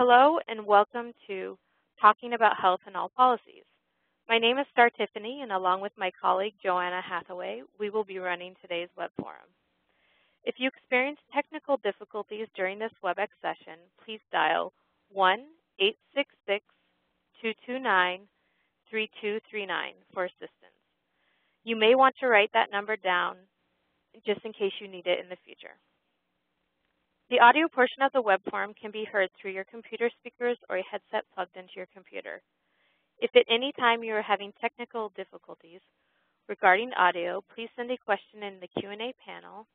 Hello and welcome to Talking About Health in All Policies. My name is Star Tiffany and along with my colleague Joanna Hathaway, we will be running today's web forum. If you experience technical difficulties during this WebEx session, please dial 1-866-229-3239 for assistance. You may want to write that number down just in case you need it in the future. The audio portion of the web forum can be heard through your computer speakers or a headset plugged into your computer. If at any time you are having technical difficulties regarding audio, please send a question in the Q&A panel,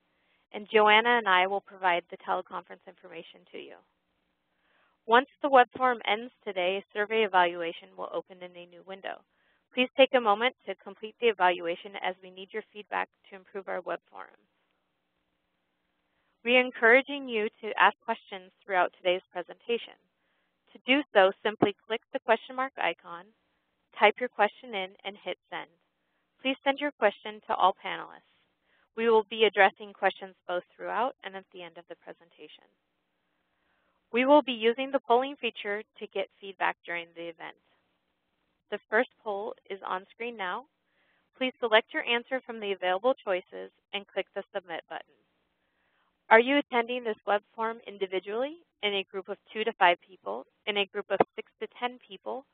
and Joanna and I will provide the teleconference information to you. Once the web forum ends today, a survey evaluation will open in a new window. Please take a moment to complete the evaluation as we need your feedback to improve our web forum. We are encouraging you to ask questions throughout today's presentation. To do so, simply click the question mark icon, type your question in, and hit send. Please send your question to all panelists. We will be addressing questions both throughout and at the end of the presentation. We will be using the polling feature to get feedback during the event. The first poll is on screen now. Please select your answer from the available choices and click the submit button. Are you attending this web forum individually, in a group of two to five people, in a group of six to 10 people,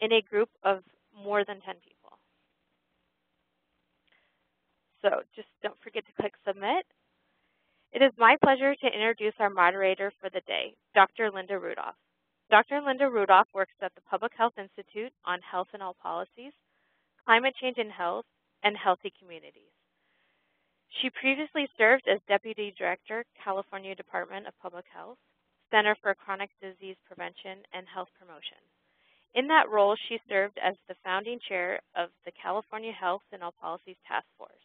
in a group of more than 10 people? So just don't forget to click submit. It is my pleasure to introduce our moderator for the day, Dr. Linda Rudolph. Dr. Linda Rudolph works at the Public Health Institute on health in all policies, climate change and health, and healthy communities. She previously served as Deputy Director, California Department of Public Health, Center for Chronic Disease Prevention and Health Promotion. In that role, she served as the founding chair of the California Health in All Policies Task Force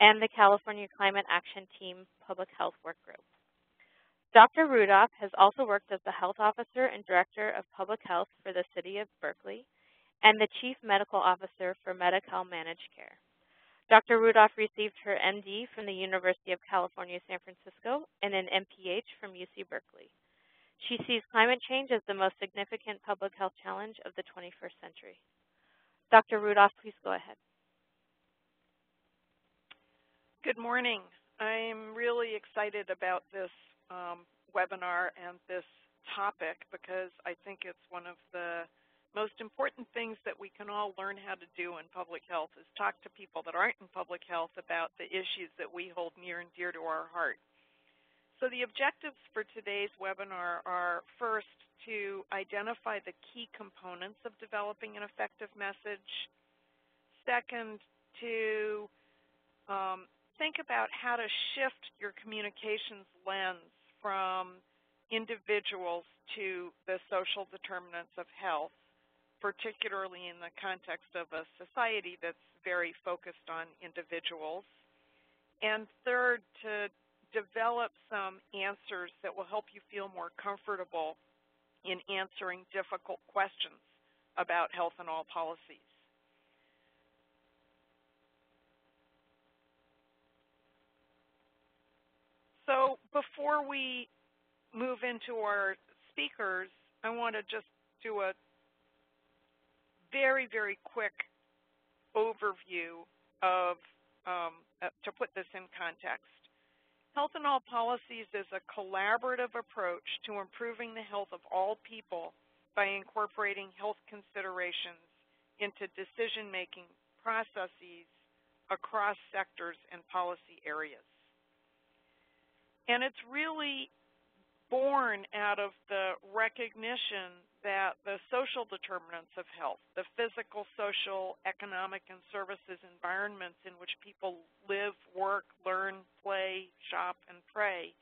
and the California Climate Action Team Public Health Work Group. Dr. Rudolph has also worked as the Health Officer and Director of Public Health for the City of Berkeley and the Chief Medical Officer for Medi-Cal Managed Care. Dr. Rudolph received her MD from the University of California, San Francisco, and an MPH from UC Berkeley. She sees climate change as the most significant public health challenge of the 21st century. Dr. Rudolph, please go ahead. Good morning. I'm really excited about this um, webinar and this topic because I think it's one of the most important things that we can all learn how to do in public health is talk to people that aren't in public health about the issues that we hold near and dear to our heart. So the objectives for today's webinar are first to identify the key components of developing an effective message. Second, to um, think about how to shift your communications lens from individuals to the social determinants of health particularly in the context of a society that's very focused on individuals. And third, to develop some answers that will help you feel more comfortable in answering difficult questions about health in all policies. So before we move into our speakers, I want to just do a very, very quick overview of, um, uh, to put this in context. Health in All Policies is a collaborative approach to improving the health of all people by incorporating health considerations into decision-making processes across sectors and policy areas. And it's really born out of the recognition that the social determinants of health, the physical, social, economic, and services environments in which people live, work, learn, play, shop, and pray,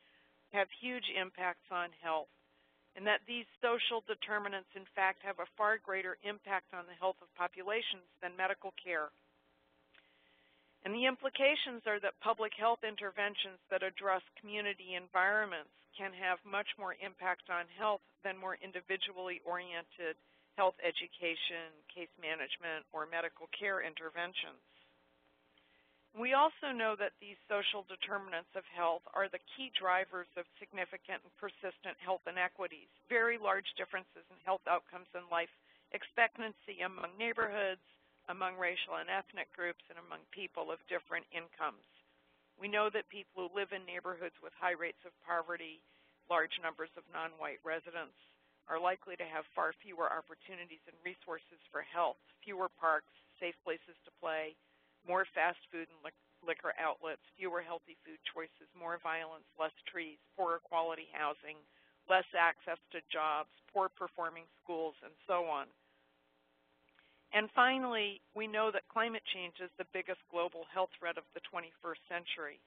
have huge impacts on health, and that these social determinants, in fact, have a far greater impact on the health of populations than medical care. And the implications are that public health interventions that address community environments can have much more impact on health than more individually oriented health education, case management, or medical care interventions. We also know that these social determinants of health are the key drivers of significant and persistent health inequities, very large differences in health outcomes and life expectancy among neighborhoods, among racial and ethnic groups, and among people of different incomes. We know that people who live in neighborhoods with high rates of poverty, large numbers of non-white residents, are likely to have far fewer opportunities and resources for health, fewer parks, safe places to play, more fast food and liquor outlets, fewer healthy food choices, more violence, less trees, poorer quality housing, less access to jobs, poor performing schools, and so on. And finally, we know that climate change is the biggest global health threat of the 21st century,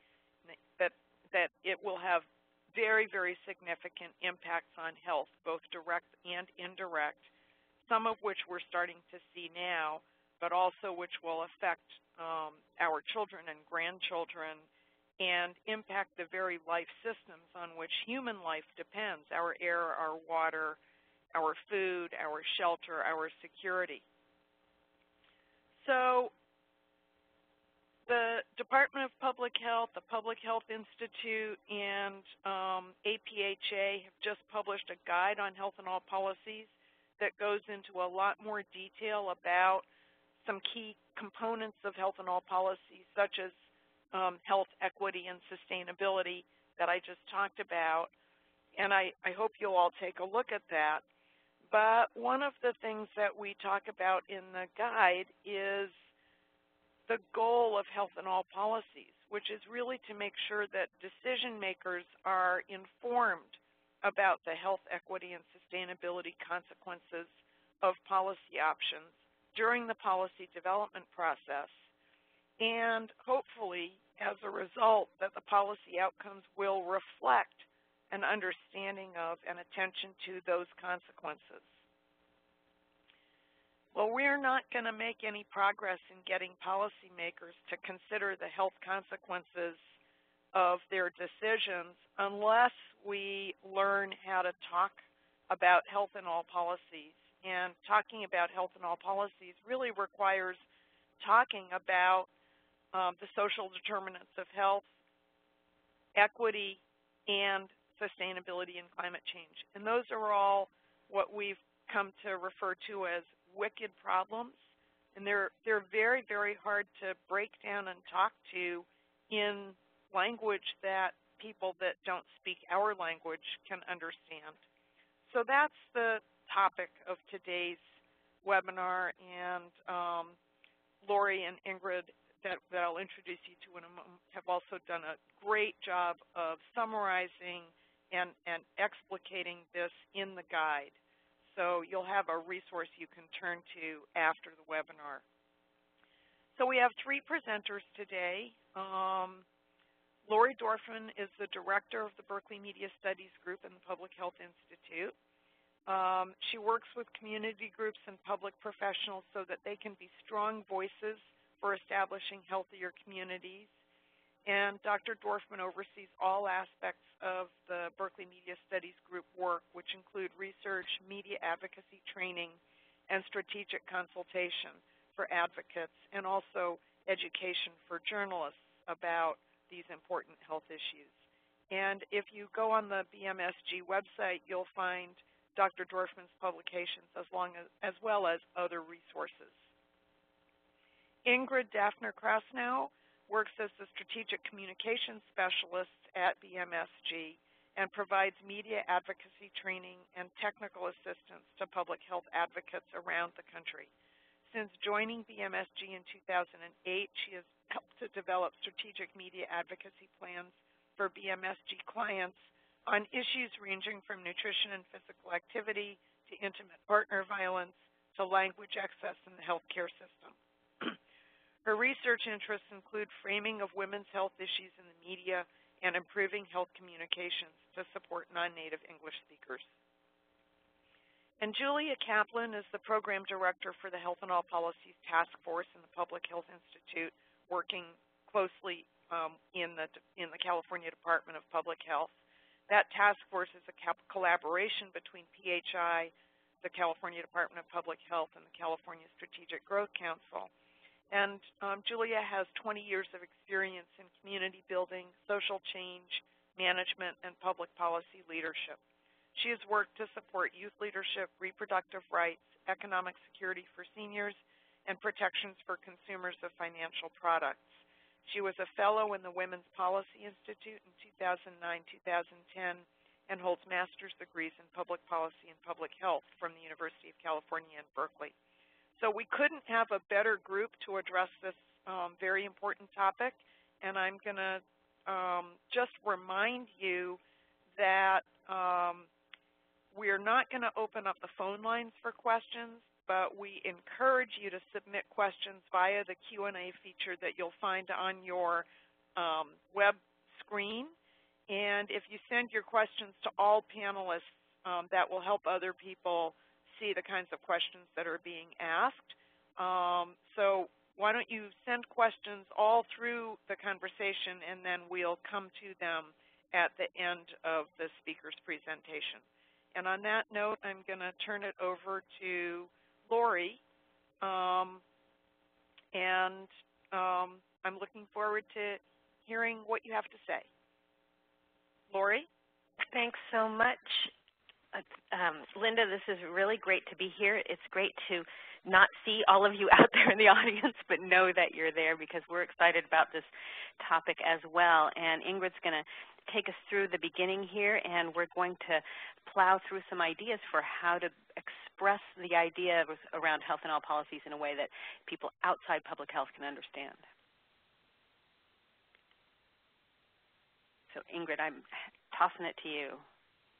that, that it will have very, very significant impacts on health, both direct and indirect, some of which we're starting to see now, but also which will affect um, our children and grandchildren and impact the very life systems on which human life depends our air, our water, our food, our shelter, our security. So, the Department of Public Health, the Public Health Institute, and um, APHA have just published a guide on health in all policies that goes into a lot more detail about some key components of health in all policies, such as um, health equity and sustainability that I just talked about. And I, I hope you'll all take a look at that. But one of the things that we talk about in the guide is the goal of health in all policies, which is really to make sure that decision makers are informed about the health equity and sustainability consequences of policy options during the policy development process. And hopefully, as a result, that the policy outcomes will reflect an understanding of and attention to those consequences. Well, we're not going to make any progress in getting policymakers to consider the health consequences of their decisions unless we learn how to talk about health in all policies and talking about health in all policies really requires talking about um, the social determinants of health, equity, and sustainability and climate change. And those are all what we've come to refer to as wicked problems. And they're, they're very, very hard to break down and talk to in language that people that don't speak our language can understand. So that's the topic of today's webinar, and um, Lori and Ingrid that, that, I'll introduce you to in a moment have also done a great job of summarizing and, and explicating this in the guide. So you'll have a resource you can turn to after the webinar. So we have three presenters today. Um, Lori Dorfman is the director of the Berkeley Media Studies Group in the Public Health Institute. Um, she works with community groups and public professionals so that they can be strong voices for establishing healthier communities. And Dr. Dorfman oversees all aspects of the Berkeley Media Studies Group work, which include research, media advocacy training, and strategic consultation for advocates, and also education for journalists about these important health issues. And if you go on the BMSG website, you'll find Dr. Dorfman's publications as, as, as well as other resources. Ingrid Daffner Krasnow works as the Strategic Communications Specialist at BMSG and provides media advocacy training and technical assistance to public health advocates around the country. Since joining BMSG in 2008, she has helped to develop strategic media advocacy plans for BMSG clients on issues ranging from nutrition and physical activity to intimate partner violence to language access in the healthcare system. Her research interests include framing of women's health issues in the media and improving health communications to support non-native English speakers. And Julia Caplan is the program director for the Health in All Policies Task Force in the Public Health Institute, working closely um, in, the, in the California Department of Public Health. That task force is a collaboration between PHI, the California Department of Public Health, and the California Strategic Growth Council. And um, Julia has 20 years of experience in community building, social change, management, and public policy leadership. She has worked to support youth leadership, reproductive rights, economic security for seniors, and protections for consumers of financial products. She was a fellow in the Women's Policy Institute in 2009-2010 and holds master's degrees in public policy and public health from the University of California in Berkeley. So we couldn't have a better group to address this um, very important topic, and I'm going to um, just remind you that um, we're not going to open up the phone lines for questions, but we encourage you to submit questions via the Q&A feature that you'll find on your um, web screen. And if you send your questions to all panelists, um, that will help other people see the kinds of questions that are being asked. Um, so why don't you send questions all through the conversation and then we'll come to them at the end of the speaker's presentation. And on that note, I'm going to turn it over to Lori. Um, and um, I'm looking forward to hearing what you have to say. Lori? Thanks so much. Um, Linda, this is really great to be here. It's great to not see all of you out there in the audience, but know that you're there because we're excited about this topic as well. And Ingrid's going to take us through the beginning here, and we're going to plow through some ideas for how to express the idea around health in all policies in a way that people outside public health can understand. So Ingrid, I'm tossing it to you.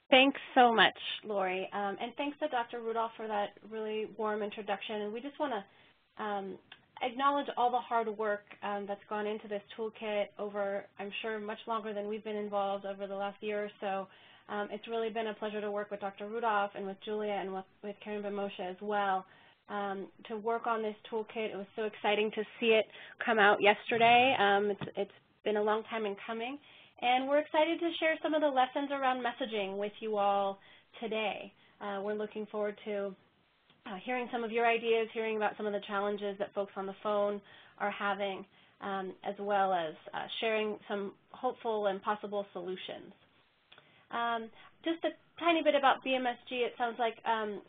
Thanks so much, Lori. Um, and thanks to Dr. Rudolph for that really warm introduction. And we just want to um, acknowledge all the hard work um, that's gone into this toolkit over, I'm sure, much longer than we've been involved over the last year or so. Um, it's really been a pleasure to work with Dr. Rudolph and with Julia and with, with Karen Ben Moshe as well. Um, to work on this toolkit, it was so exciting to see it come out yesterday. Um, it's, it's been a long time in coming. And we're excited to share some of the lessons around messaging with you all today. Uh, we're looking forward to uh, hearing some of your ideas, hearing about some of the challenges that folks on the phone are having, um, as well as uh, sharing some hopeful and possible solutions. Um, just a tiny bit about BMSG. It sounds like um,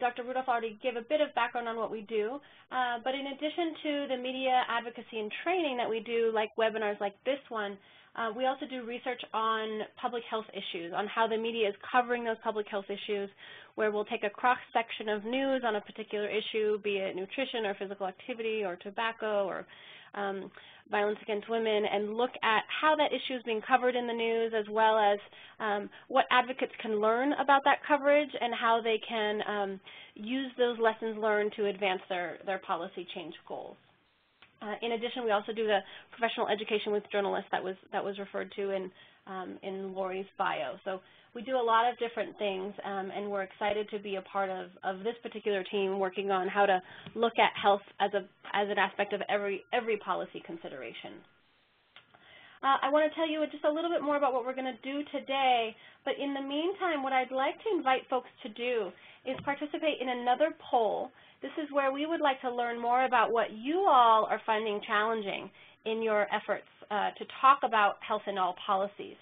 Dr. Rudolph already gave a bit of background on what we do, uh, but in addition to the media advocacy and training that we do, like webinars like this one, we also do research on public health issues, on how the media is covering those public health issues, where we'll take a cross-section of news on a particular issue, be it nutrition or physical activity or tobacco or um, violence against women, and look at how that issue is being covered in the news as well as um, what advocates can learn about that coverage and how they can um, use those lessons learned to advance their, their policy change goals. Uh, in addition, we also do the professional education with journalists that was that was referred to in um, in Lori's bio. So we do a lot of different things, um, and we're excited to be a part of, of this particular team working on how to look at health as a as an aspect of every every policy consideration. Uh, I want to tell you just a little bit more about what we're going to do today, but in the meantime, what I'd like to invite folks to do is participate in another poll this is where we would like to learn more about what you all are finding challenging in your efforts uh, to talk about health in all policies.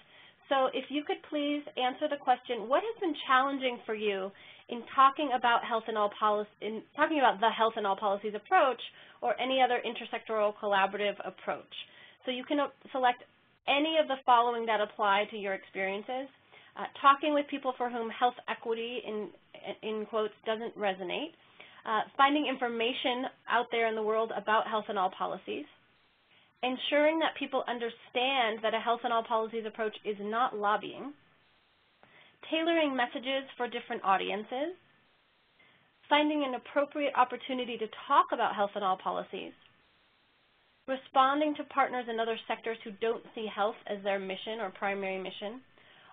So if you could please answer the question, what has been challenging for you in talking about health in all policy, in talking about the health in all policies approach or any other intersectoral collaborative approach? So you can select any of the following that apply to your experiences. Uh, talking with people for whom health equity, in, in quotes, doesn't resonate. Uh, finding information out there in the world about health in all policies, ensuring that people understand that a health in all policies approach is not lobbying, tailoring messages for different audiences, finding an appropriate opportunity to talk about health in all policies, responding to partners in other sectors who don't see health as their mission or primary mission,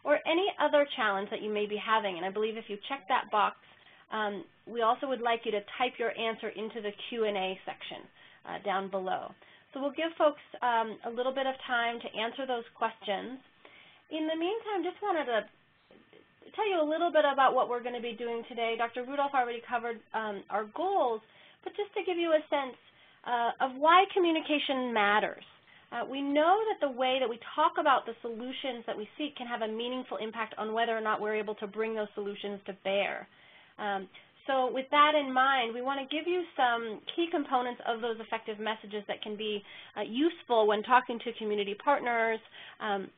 or any other challenge that you may be having. And I believe if you check that box, um, we also would like you to type your answer into the Q&A section uh, down below. So we'll give folks um, a little bit of time to answer those questions. In the meantime, just wanted to tell you a little bit about what we're going to be doing today. Dr. Rudolph already covered um, our goals, but just to give you a sense, of why communication matters. Uh, we know that the way that we talk about the solutions that we seek can have a meaningful impact on whether or not we're able to bring those solutions to bear. Um, so with that in mind, we want to give you some key components of those effective messages that can be uh, useful when talking to community partners, um,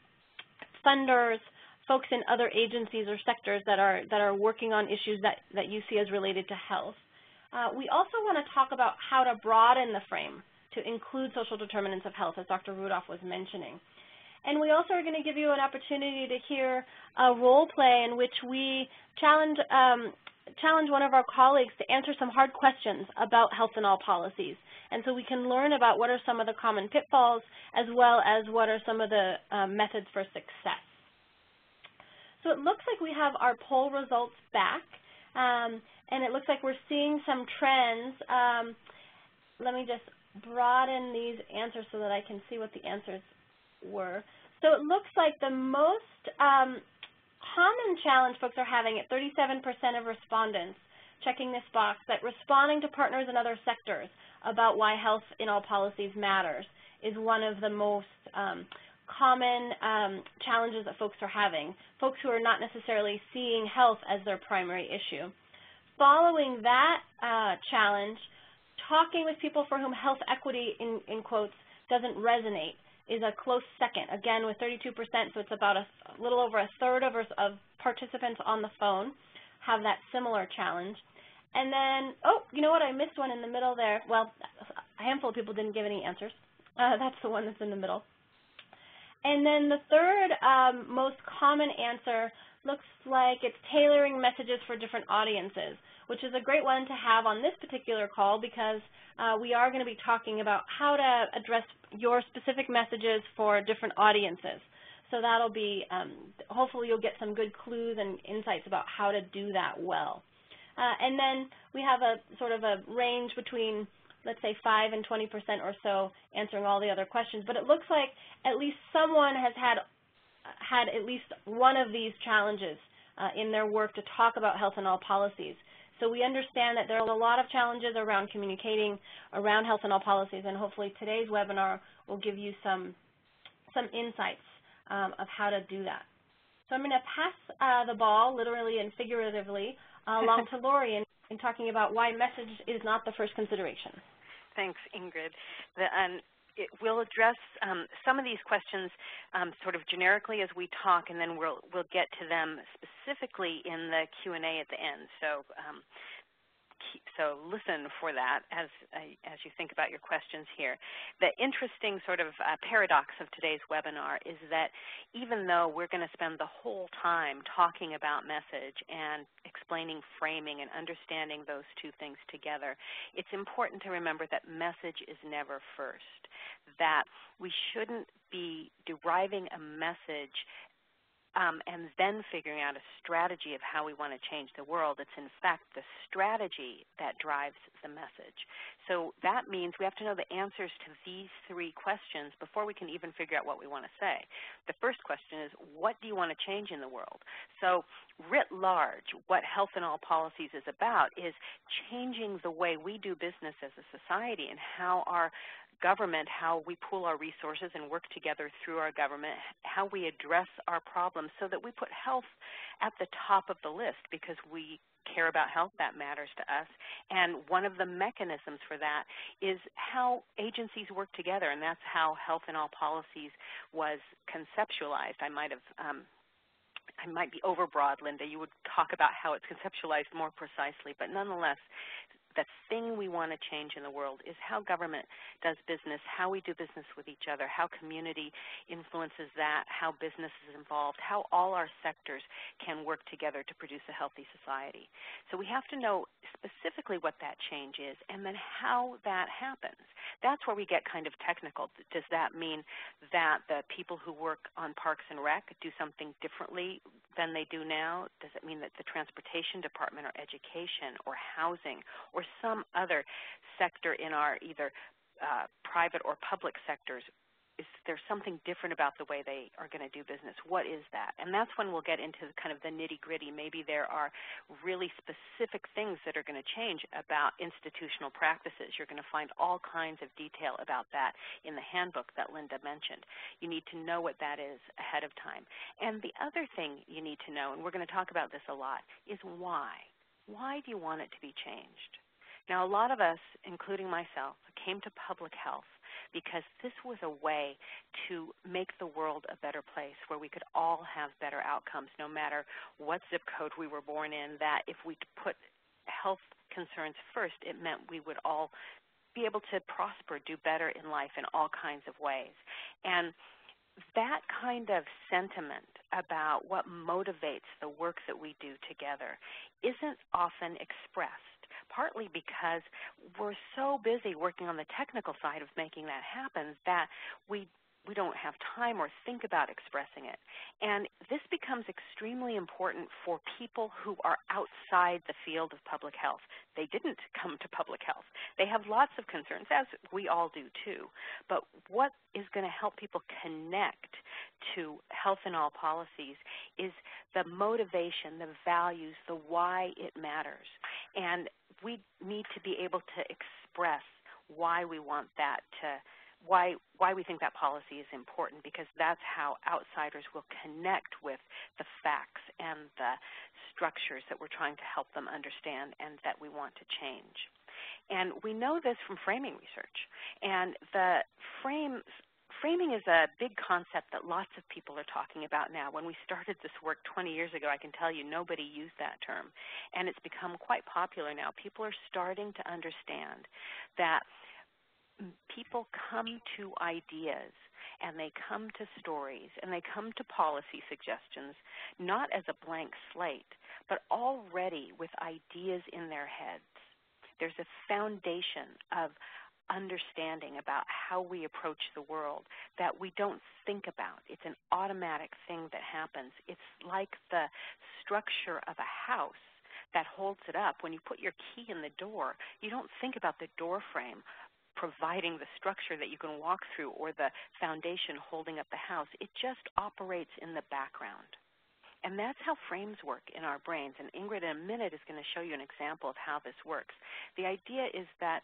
funders, folks in other agencies or sectors that are, that are working on issues that, that you see as related to health. Uh, we also want to talk about how to broaden the frame to include social determinants of health, as Dr. Rudolph was mentioning. And we also are going to give you an opportunity to hear a role play in which we challenge, um, challenge one of our colleagues to answer some hard questions about health in all policies. And so we can learn about what are some of the common pitfalls as well as what are some of the um, methods for success. So it looks like we have our poll results back. Um, and it looks like we're seeing some trends. Um, let me just broaden these answers so that I can see what the answers were. So it looks like the most um, common challenge folks are having at 37% of respondents checking this box that responding to partners in other sectors about why health in all policies matters is one of the most um, common um, challenges that folks are having, folks who are not necessarily seeing health as their primary issue. Following that uh, challenge, talking with people for whom health equity, in, in quotes, doesn't resonate is a close second, again with 32%, so it's about a, a little over a third of, of participants on the phone have that similar challenge. And then, oh, you know what, I missed one in the middle there. Well, a handful of people didn't give any answers. Uh, that's the one that's in the middle. And then the third um, most common answer looks like it's tailoring messages for different audiences, which is a great one to have on this particular call because uh, we are going to be talking about how to address your specific messages for different audiences. So that'll be, um, hopefully you'll get some good clues and insights about how to do that well. Uh, and then we have a sort of a range between, let's say, 5 and 20% or so answering all the other questions. But it looks like at least someone has had had at least one of these challenges uh, in their work to talk about health in all policies. So we understand that there are a lot of challenges around communicating around health in all policies, and hopefully today's webinar will give you some, some insights um, of how to do that. So I'm going to pass uh, the ball, literally and figuratively, uh, along to Lori in, in, talking about why message is not the first consideration. Thanks, Ingrid. The, um, it, we'll address um, some of these questions um, sort of generically as we talk, and then we'll we'll get to them specifically in the Q and A at the end. So um, so listen for that as uh, as you think about your questions here. The interesting sort of uh, paradox of today's webinar is that even though we're going to spend the whole time talking about message and explaining framing and understanding those two things together, it's important to remember that message is never first. That we shouldn't be deriving a message um, and then figuring out a strategy of how we want to change the world. It's in fact the strategy that drives the message. So that means we have to know the answers to these three questions before we can even figure out what we want to say. The first question is, what do you want to change in the world? So writ large, what Health in All Policies is about is changing the way we do business as a society and how our government, how we pool our resources and work together through our government, how we address our problems so that we put health at the top of the list because we care about health, that matters to us. And one of the mechanisms for that is how agencies work together, and that's how Health in All Policies was conceptualized. I might have um, I might be overbroad, Linda. You would talk about how it's conceptualized more precisely, but nonetheless, the thing we want to change in the world is how government does business, how we do business with each other, how community influences that, how business is involved, how all our sectors can work together to produce a healthy society. So we have to know specifically what that change is and then how that happens. That's where we get kind of technical. Does that mean that the people who work on Parks and Rec do something differently than they do now? Does it mean that the transportation department or education or housing or some other sector in our either uh, private or public sectors is there something different about the way they are going to do business? What is that? And that's when we'll get into kind of the nitty gritty. Maybe there are really specific things that are going to change about institutional practices. You're going to find all kinds of detail about that in the handbook that Linda mentioned. You need to know what that is ahead of time. And the other thing you need to know, and we're going to talk about this a lot, is why. Why do you want it to be changed? Now, a lot of us, including myself, came to public health because this was a way to make the world a better place where we could all have better outcomes no matter what zip code we were born in, that if we put health concerns first, it meant we would all be able to prosper, do better in life in all kinds of ways. And that kind of sentiment about what motivates the work that we do together isn't often expressed partly because we're so busy working on the technical side of making that happen that we we don't have time or think about expressing it. And this becomes extremely important for people who are outside the field of public health. They didn't come to public health. They have lots of concerns, as we all do too. But what is going to help people connect to health in all policies is the motivation, the values, the why it matters. And we need to be able to express why we want that to why why we think that policy is important because that's how outsiders will connect with the facts and the structures that we're trying to help them understand and that we want to change. And we know this from framing research. And the frames framing is a big concept that lots of people are talking about now. When we started this work 20 years ago, I can tell you nobody used that term. And it's become quite popular now. People are starting to understand that people come to ideas and they come to stories and they come to policy suggestions not as a blank slate, but already with ideas in their heads. There's a foundation of understanding about how we approach the world that we don't think about. It's an automatic thing that happens. It's like the structure of a house that holds it up. When you put your key in the door, you don't think about the door frame providing the structure that you can walk through or the foundation holding up the house. It just operates in the background. And that's how frames work in our brains. And Ingrid, in a minute, is going to show you an example of how this works. The idea is that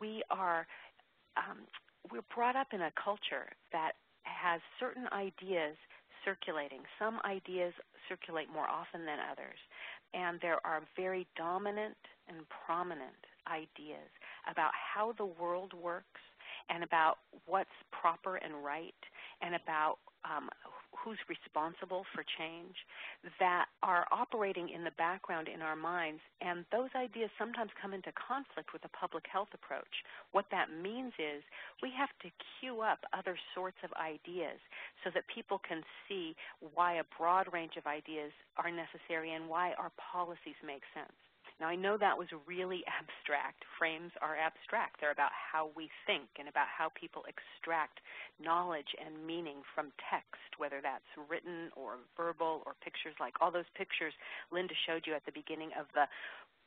we are um, we're brought up in a culture that has certain ideas circulating. Some ideas circulate more often than others. And there are very dominant and prominent ideas about how the world works and about what's proper and right and about um, who's responsible for change that are operating in the background in our minds, and those ideas sometimes come into conflict with a public health approach. What that means is we have to queue up other sorts of ideas so that people can see why a broad range of ideas are necessary and why our policies make sense. Now, I know that was really abstract. Frames are abstract. They're about how we think and about how people extract knowledge and meaning from text, whether that's written or verbal or pictures like all those pictures Linda showed you at the beginning of the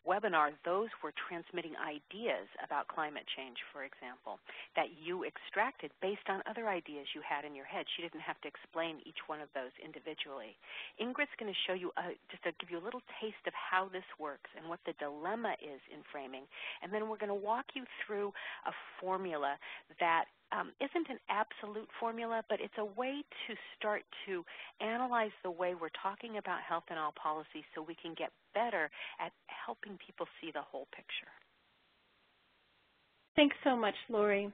webinar, those were transmitting ideas about climate change, for example, that you extracted based on other ideas you had in your head. She didn't have to explain each one of those individually. Ingrid's going to show you, a, just to give you a little taste of how this works and what the dilemma is in framing. And then we're going to walk you through a formula that um, isn't an absolute formula, but it's a way to start to analyze the way we're talking about health in all policies so we can get better at helping people see the whole picture. Thanks so much, Lori.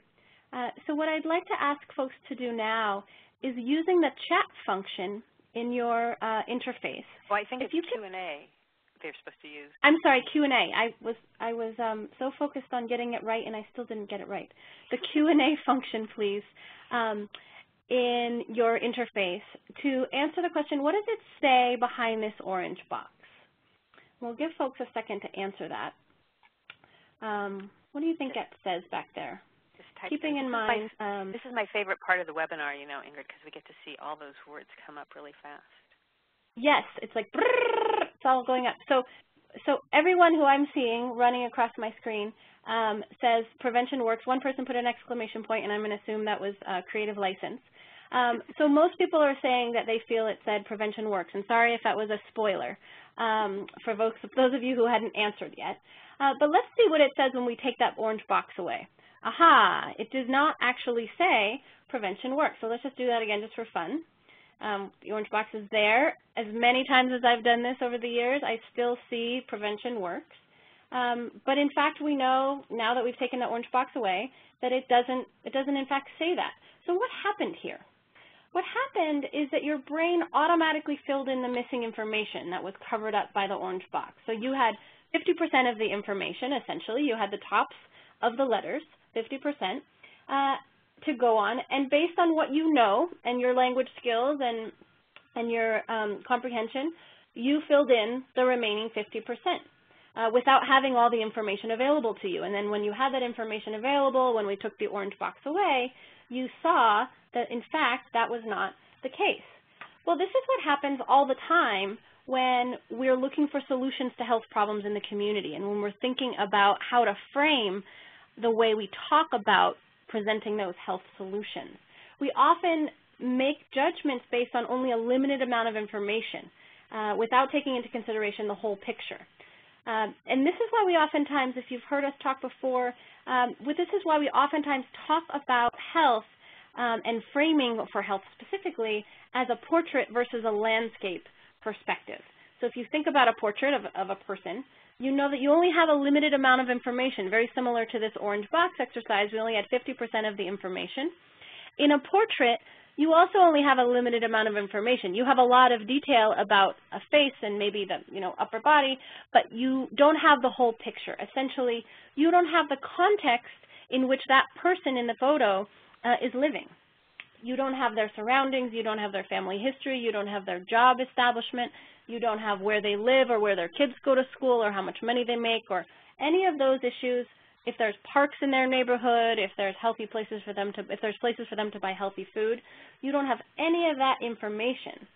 Uh, so what I'd like to ask folks to do now is using the chat function in your uh, interface. Well, I think if it's Q&A they're supposed to use. I'm sorry, Q&A. I was I was um, so focused on getting it right, and I still didn't get it right. The Q&A function, please, um, in your interface to answer the question, what does it say behind this orange box? We'll give folks a second to answer that. Um, what do you think it says back there? Keeping in mind, my, um, this is my favorite part of the webinar, you know, Ingrid, because we get to see all those words come up really fast. Yes, it's like it's all going up. So so everyone who I'm seeing running across my screen um, says prevention works. One person put an exclamation point, and I'm going to assume that was a creative license. Um, so most people are saying that they feel it said prevention works, and sorry if that was a spoiler um, for folks, those of you who hadn't answered yet. Uh, but let's see what it says when we take that orange box away. Aha, it does not actually say prevention works. So let's just do that again just for fun. Um, the orange box is there. As many times as I've done this over the years, I still see prevention works. Um, but in fact, we know now that we've taken that orange box away that it doesn't, it doesn't in fact say that. So what happened here? What happened is that your brain automatically filled in the missing information that was covered up by the orange box. So you had 50% of the information, essentially. You had the tops of the letters, 50%, uh, to go on. And based on what you know and your language skills and, and your um, comprehension, you filled in the remaining 50%. Uh, without having all the information available to you. And then when you had that information available, when we took the orange box away, you saw that in fact that was not the case. Well, this is what happens all the time when we're looking for solutions to health problems in the community and when we're thinking about how to frame the way we talk about presenting those health solutions. We often make judgments based on only a limited amount of information uh, without taking into consideration the whole picture. Um, and this is why we oftentimes, if you've heard us talk before, um, this is why we oftentimes talk about health um, and framing for health specifically as a portrait versus a landscape perspective. So if you think about a portrait of, of a person, you know that you only have a limited amount of information, very similar to this orange box exercise. We only had 50% of the information. In a portrait, you also only have a limited amount of information. You have a lot of detail about a face and maybe the you know upper body, but you don't have the whole picture. Essentially, you don't have the context in which that person in the photo uh, is living. You don't have their surroundings, you don't have their family history, you don't have their job establishment, you don't have where they live or where their kids go to school or how much money they make or any of those issues. If there's parks in their neighborhood, if there's healthy places for them to, if there's places for them to buy healthy food, you don't have any of that information.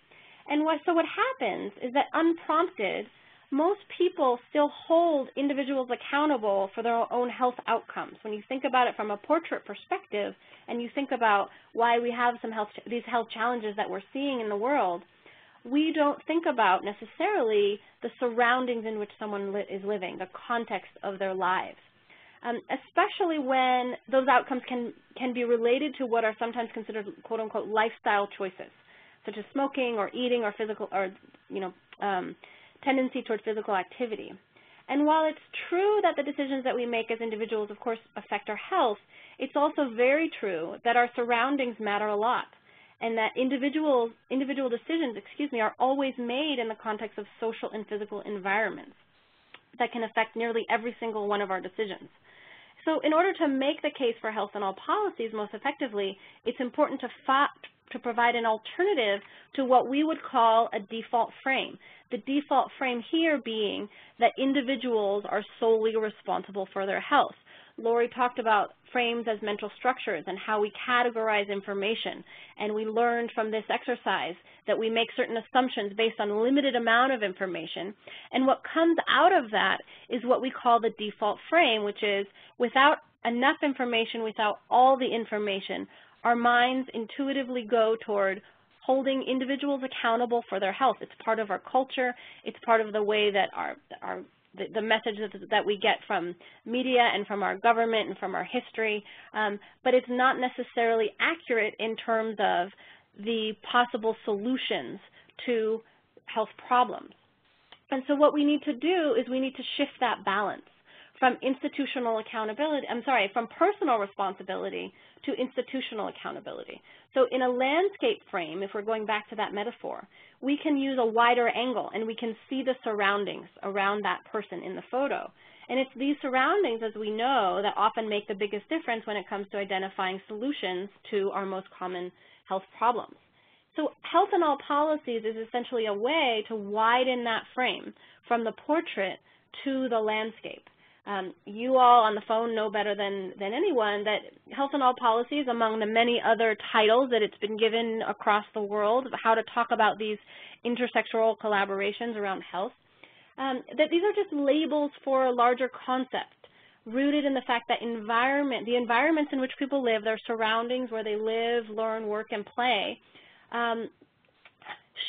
And what, so what happens is that unprompted, most people still hold individuals accountable for their own health outcomes. When you think about it from a portrait perspective and you think about why we have some health, these health challenges that we're seeing in the world, we don't think about necessarily the surroundings in which someone li is living, the context of their lives. Um, especially when those outcomes can, can be related to what are sometimes considered quote-unquote lifestyle choices, such as smoking or eating or physical or, you know, um, tendency toward physical activity. And while it's true that the decisions that we make as individuals, of course, affect our health, it's also very true that our surroundings matter a lot and that individual, individual decisions, excuse me, are always made in the context of social and physical environments that can affect nearly every single one of our decisions. So in order to make the case for health in all policies most effectively, it's important to, to provide an alternative to what we would call a default frame. The default frame here being that individuals are solely responsible for their health. Lori talked about frames as mental structures and how we categorize information. And we learned from this exercise that we make certain assumptions based on a limited amount of information. And what comes out of that is what we call the default frame, which is without enough information, without all the information, our minds intuitively go toward holding individuals accountable for their health. It's part of our culture. It's part of the way that our, our the, the messages that we get from media and from our government and from our history, um, but it's not necessarily accurate in terms of the possible solutions to health problems. And so what we need to do is we need to shift that balance from institutional accountability, I'm sorry, from personal responsibility to institutional accountability. So in a landscape frame, if we're going back to that metaphor, we can use a wider angle and we can see the surroundings around that person in the photo. And it's these surroundings, as we know, that often make the biggest difference when it comes to identifying solutions to our most common health problems. So health in all policies is essentially a way to widen that frame from the portrait to the landscape. Um, you all on the phone know better than, than anyone that Health in All Policies, among the many other titles that it's been given across the world, how to talk about these intersectoral collaborations around health, um, that these are just labels for a larger concept rooted in the fact that environment, the environments in which people live, their surroundings where they live, learn, work, and play, um,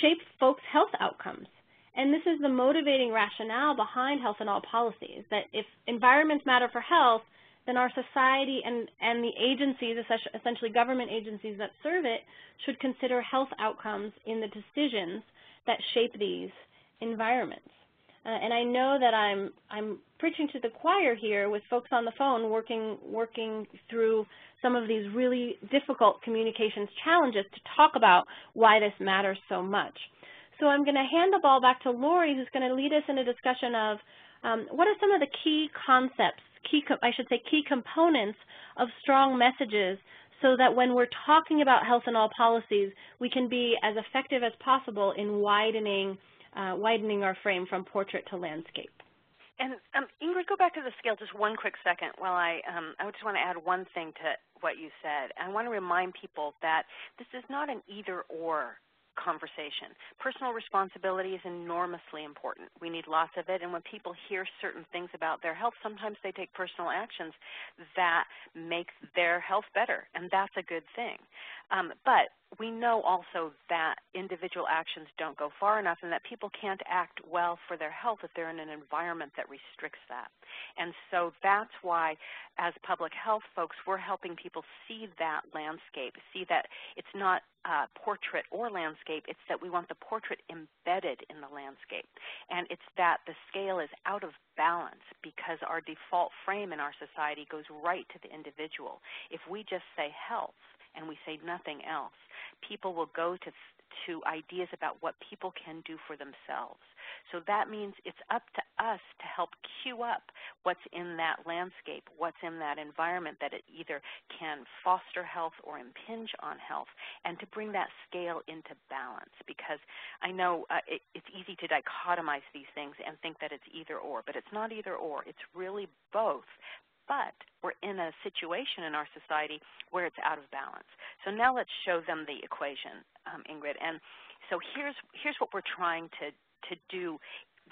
shape folks' health outcomes. And this is the motivating rationale behind health in all policies, that if environments matter for health, then our society and, and the agencies, essentially government agencies that serve it, should consider health outcomes in the decisions that shape these environments. Uh, and I know that I'm I'm preaching to the choir here with folks on the phone working working through some of these really difficult communications challenges to talk about why this matters so much. So I'm going to hand the ball back to Lori, who's going to lead us in a discussion of um, what are some of the key concepts, key I should say key components of strong messages so that when we're talking about health in all policies, we can be as effective as possible in widening uh, widening our frame from portrait to landscape. And um, Ingrid, go back to the scale just one quick second while I, um, I just want to add one thing to what you said. I want to remind people that this is not an either or conversation. Personal responsibility is enormously important. We need lots of it, and when people hear certain things about their health, sometimes they take personal actions that make their health better, and that's a good thing. Um, but we know also that individual actions don't go far enough and that people can't act well for their health if they're in an environment that restricts that. And so that's why, as public health folks, we're helping people see that landscape, see that it's not uh, portrait or landscape, it's that we want the portrait embedded in the landscape. And it's that the scale is out of balance because our default frame in our society goes right to the individual. If we just say health, and we say nothing else, people will go to, to ideas about what people can do for themselves. So that means it's up to us to help cue up what's in that landscape, what's in that environment that it either can foster health or impinge on health, and to bring that scale into balance. Because I know uh, it, it's easy to dichotomize these things and think that it's either or, but it's not either or. It's really both but we're in a situation in our society where it's out of balance. So now let's show them the equation, um, Ingrid. And so here's, here's what we're trying to, to do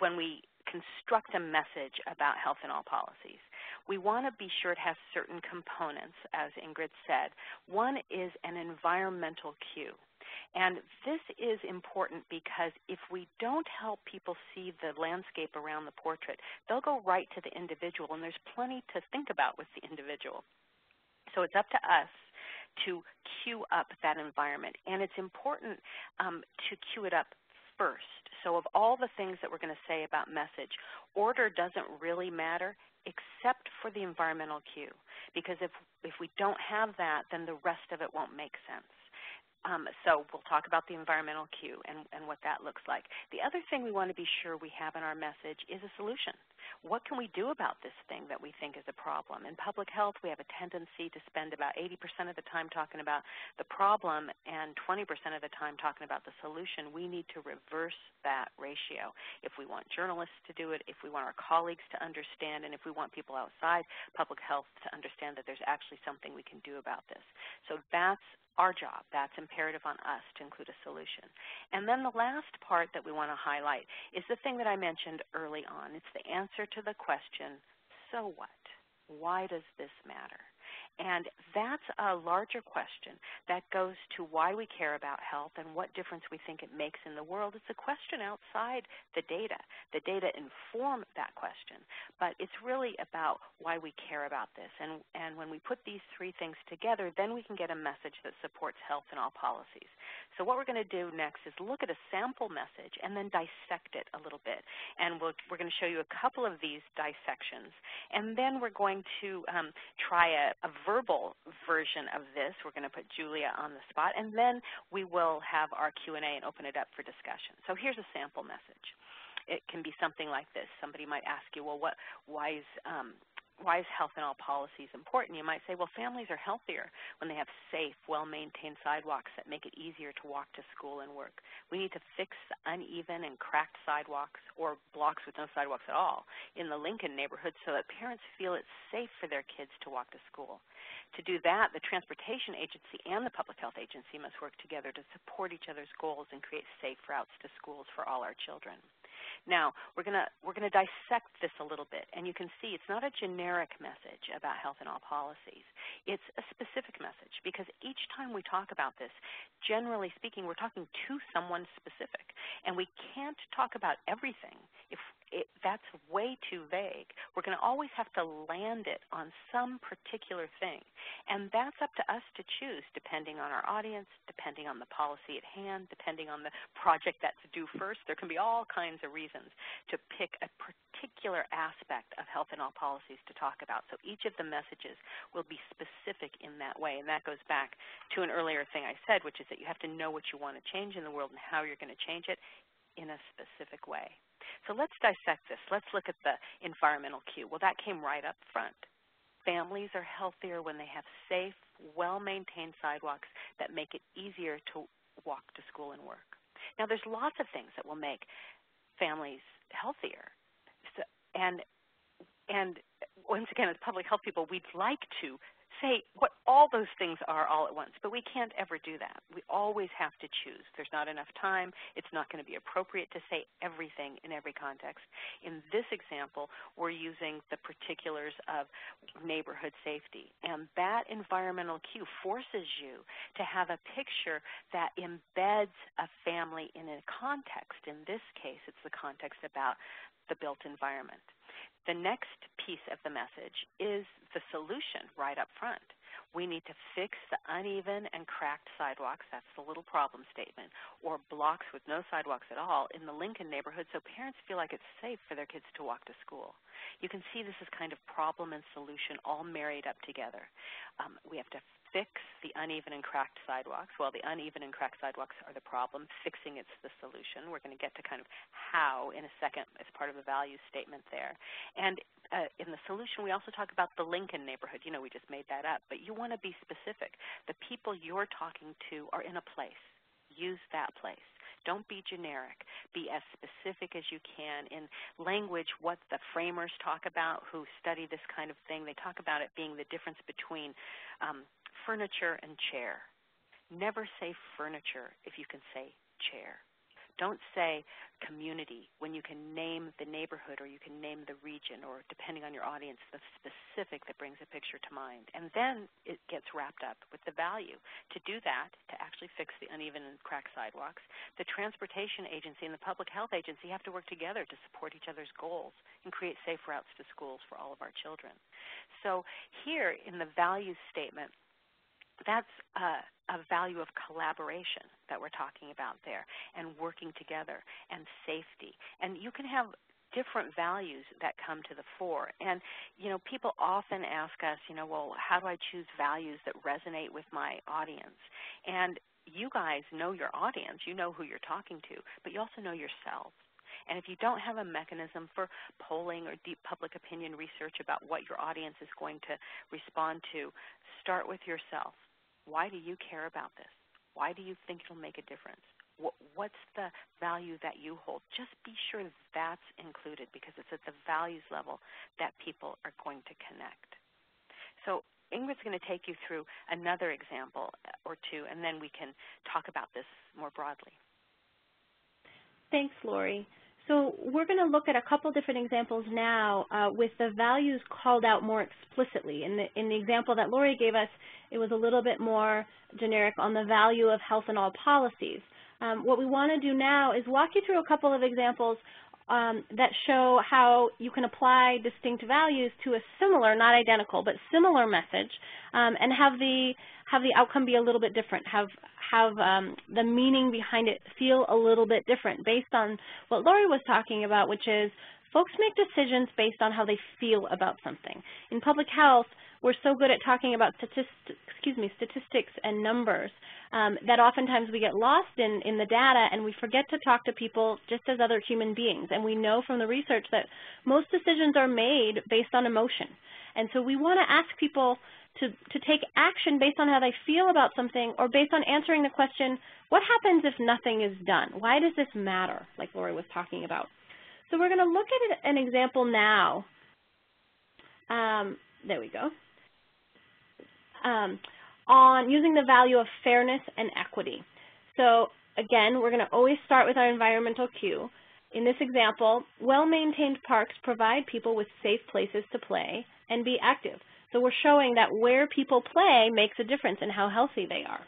when we construct a message about health in all policies. We want to be sure it has certain components, as Ingrid said. One is an environmental cue. And this is important because if we don't help people see the landscape around the portrait, they'll go right to the individual, and there's plenty to think about with the individual. So it's up to us to cue up that environment. And it's important um, to cue it up first. So of all the things that we're going to say about message, order doesn't really matter except for the environmental cue. Because if, if we don't have that, then the rest of it won't make sense. Um, so we'll talk about the environmental cue and, and what that looks like. The other thing we want to be sure we have in our message is a solution. What can we do about this thing that we think is a problem? In public health, we have a tendency to spend about 80% of the time talking about the problem and 20% of the time talking about the solution. We need to reverse that ratio if we want journalists to do it, if we want our colleagues to understand, and if we want people outside public health to understand that there's actually something we can do about this. So that's our job. That's imperative on us to include a solution. And then the last part that we want to highlight is the thing that I mentioned early on. It's the answer to the question, so what? Why does this matter? And that's a larger question that goes to why we care about health and what difference we think it makes in the world. It's a question outside the data. The data inform that question, but it's really about why we care about this. And, and when we put these three things together, then we can get a message that supports health in all policies. So what we're going to do next is look at a sample message and then dissect it a little bit. And we we are going to show you a couple of these dissections. And then we're going to um, try a, a verbal version of this. We're going to put Julia on the spot. And then we will have our Q&A and open it up for discussion. So here's a sample message it can be something like this. Somebody might ask you, well, what, why is um, why is health in all policies important? You might say, well, families are healthier when they have safe, well-maintained sidewalks that make it easier to walk to school and work. We need to fix uneven and cracked sidewalks or blocks with no sidewalks at all in the Lincoln neighborhood so that parents feel it's safe for their kids to walk to school. To do that, the Transportation Agency and the Public Health Agency must work together to support each other's goals and create safe routes to schools for all our children. Now, we're going to we're going to dissect this a little bit, and you can see it's not a generic message about health in all policies. It's a specific message because each time we talk about this, generally speaking, we're talking to someone specific, and we can't talk about everything if it, that's way too vague. We're going to always have to land it on some particular thing. And that's up to us to choose depending on our audience, depending on the policy at hand, depending on the project that's due first. There can be all kinds of reasons to pick a particular aspect of health in all policies to talk about. So each of the messages will be specific in that way. And that goes back to an earlier thing I said, which is that you have to know what you want to change in the world and how you're going to change it in a specific way. So let's dissect this. Let's look at the environmental cue. Well, that came right up front. Families are healthier when they have safe, well-maintained sidewalks that make it easier to walk to school and work. Now, there's lots of things that will make families healthier. So, and and once again, as public health people, we'd like to say what all those things are all at once, but we can't ever do that. We always have to choose. There's not enough time. It's not going to be appropriate to say everything in every context. In this example, we're using the particulars of neighborhood safety, and that environmental cue forces you to have a picture that embeds a family in a context. In this case, it's the context about the built environment. The next piece of the message is the solution right up front. We need to fix the uneven and cracked sidewalks, that's the little problem statement, or blocks with no sidewalks at all in the Lincoln neighborhood so parents feel like it's safe for their kids to walk to school. You can see this is kind of problem and solution all married up together. Um, we have to fix the uneven and cracked sidewalks. Well, the uneven and cracked sidewalks are the problem. Fixing it's the solution. We're going to get to kind of how in a second as part of the value statement there. And uh, in the solution, we also talk about the Lincoln neighborhood. You know, we just made that up. But you want to be specific. The people you're talking to are in a place. Use that place. Don't be generic. Be as specific as you can in language what the framers talk about who study this kind of thing. They talk about it being the difference between um, furniture and chair. Never say furniture if you can say chair. Don't say community when you can name the neighborhood or you can name the region or depending on your audience, the specific that brings a picture to mind. And then it gets wrapped up with the value. To do that, to actually fix the uneven and cracked sidewalks, the transportation agency and the public health agency have to work together to support each other's goals and create safe routes to schools for all of our children. So here in the value statement, that's a, a, value of collaboration that we're talking about there and working together and safety. And you can have different values that come to the fore. And, you know, people often ask us, you know, well, how do I choose values that resonate with my audience? And you guys know your audience. You know who you're talking to, but you also know yourselves. And if you don't have a mechanism for polling or deep public opinion research about what your audience is going to respond to, start with yourself. Why do you care about this? Why do you think it'll make a difference? What's the value that you hold? Just be sure that's included because it's at the values level that people are going to connect. So Ingrid's going to take you through another example uh, or two, and then we can talk about this more broadly. Thanks, Lori. So we're going to look at a couple different examples now uh, with the values called out more explicitly. In the, in the example that Lori gave us, it was a little bit more generic on the value of health in all policies. Um, what we want to do now is walk you through a couple of examples um, that show how you can apply distinct values to a similar, not identical, but similar message um, and have the have the outcome be a little bit different, have have um, the meaning behind it feel a little bit different based on what Lori was talking about, which is folks make decisions based on how they feel about something. In public health, we're so good at talking about statistics, excuse me, statistics and numbers um, that oftentimes we get lost in, in the data and we forget to talk to people just as other human beings. And we know from the research that most decisions are made based on emotion. And so we want to ask people to, to take action based on how they feel about something or based on answering the question, what happens if nothing is done? Why does this matter, like Lori was talking about? So we're going to look at an example now. Um, there we go. Um, on using the value of fairness and equity. So again, we're going to always start with our environmental cue. in this example, well-maintained parks provide people with safe places to play and be active. So we're showing that where people play makes a difference in how healthy they are.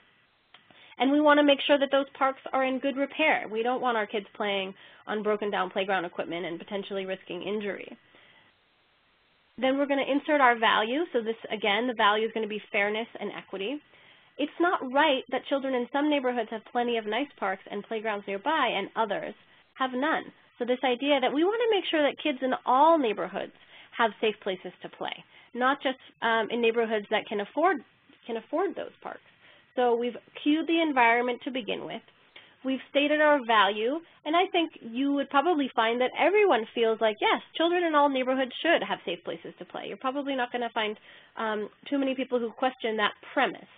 And we want to make sure that those parks are in good repair. We don't want our kids playing on broken down playground equipment and potentially risking injury. Then we're going to insert our value. So this, again, the value is going to be fairness and equity. It's not right that children in some neighborhoods have plenty of nice parks and playgrounds nearby and others have none. So this idea that we want to make sure that kids in all neighborhoods have safe places to play, not just um, in neighborhoods that can afford, can afford those parks. So we've cued the environment to begin with. We've stated our value, and I think you would probably find that everyone feels like, yes, children in all neighborhoods should have safe places to play. You're probably not going to find um, too many people who question that premise.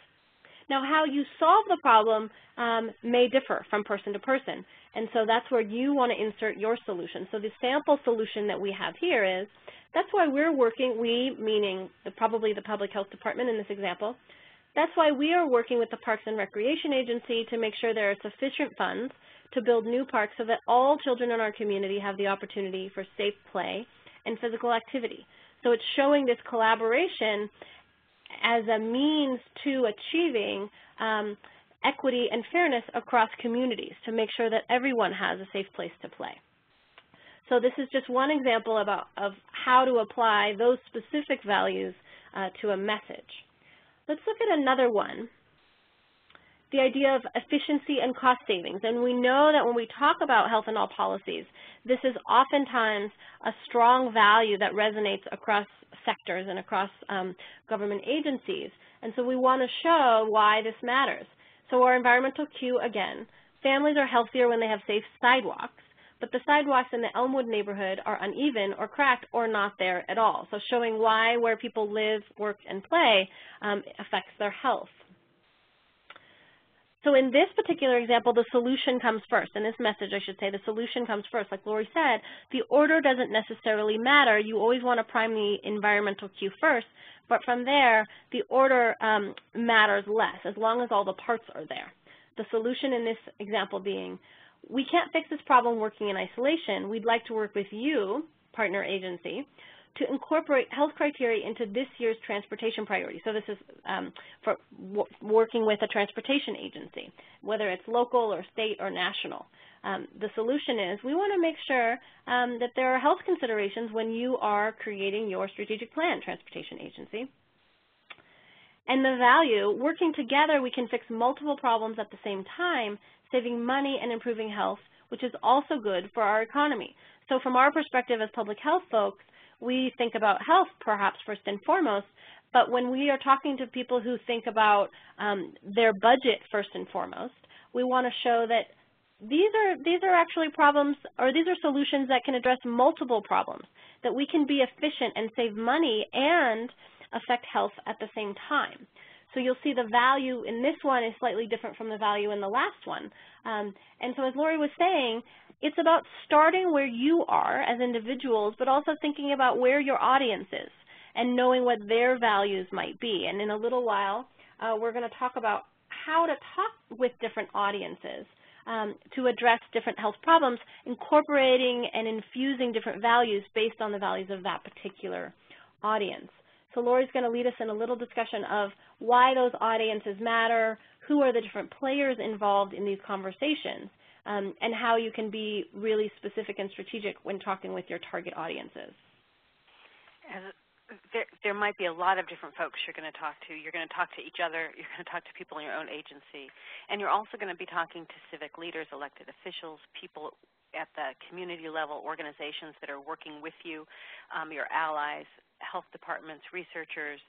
Now, how you solve the problem um, may differ from person to person, and so that's where you want to insert your solution. So the sample solution that we have here is, that's why we're working, we meaning the, probably the Public Health Department in this example, that's why we are working with the Parks and Recreation Agency to make sure there are sufficient funds to build new parks so that all children in our community have the opportunity for safe play and physical activity. So it's showing this collaboration as a means to achieving um, equity and fairness across communities to make sure that everyone has a safe place to play. So this is just one example about, of how to apply those specific values uh, to a message. Let's look at another one, the idea of efficiency and cost savings. And we know that when we talk about health in all policies, this is oftentimes a strong value that resonates across sectors and across um, government agencies. And so we want to show why this matters. So our environmental cue, again, families are healthier when they have safe sidewalks but the sidewalks in the Elmwood neighborhood are uneven or cracked or not there at all. So showing why where people live, work, and play um, affects their health. So in this particular example, the solution comes first. In this message, I should say, the solution comes first. Like Lori said, the order doesn't necessarily matter. You always want to prime the environmental cue first, but from there, the order um, matters less as long as all the parts are there. The solution in this example being we can't fix this problem working in isolation. We'd like to work with you, partner agency, to incorporate health criteria into this year's transportation priority. So this is um, for working with a transportation agency, whether it's local or state or national. Um, the solution is we want to make sure um, that there are health considerations when you are creating your strategic plan, transportation agency. And the value, working together we can fix multiple problems at the same time saving money and improving health, which is also good for our economy. So from our perspective as public health folks, we think about health perhaps first and foremost, but when we are talking to people who think about um, their budget first and foremost, we want to show that these are, these are actually problems, or these are solutions that can address multiple problems, that we can be efficient and save money and affect health at the same time. So you'll see the value in this one is slightly different from the value in the last one. Um, and so as Lori was saying, it's about starting where you are as individuals, but also thinking about where your audience is and knowing what their values might be. And in a little while, uh, we're going to talk about how to talk with different audiences um, to address different health problems, incorporating and infusing different values based on the values of that particular audience. So Lori's going to lead us in a little discussion of why those audiences matter, who are the different players involved in these conversations, um, and how you can be really specific and strategic when talking with your target audiences. There, there might be a lot of different folks you're going to talk to. You're going to talk to each other. You're going to talk to people in your own agency. And you're also going to be talking to civic leaders, elected officials, people at the community level, organizations that are working with you, um, your allies, health departments, researchers,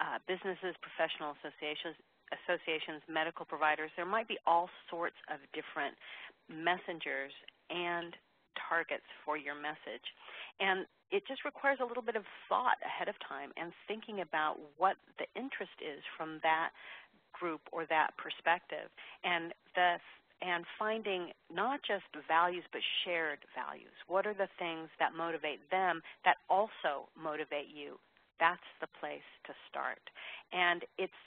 uh, businesses, professional associations, associations, medical providers. There might be all sorts of different messengers and targets for your message. And it just requires a little bit of thought ahead of time and thinking about what the interest is from that group or that perspective. And the and finding not just values but shared values. What are the things that motivate them that also motivate you? That's the place to start. And it's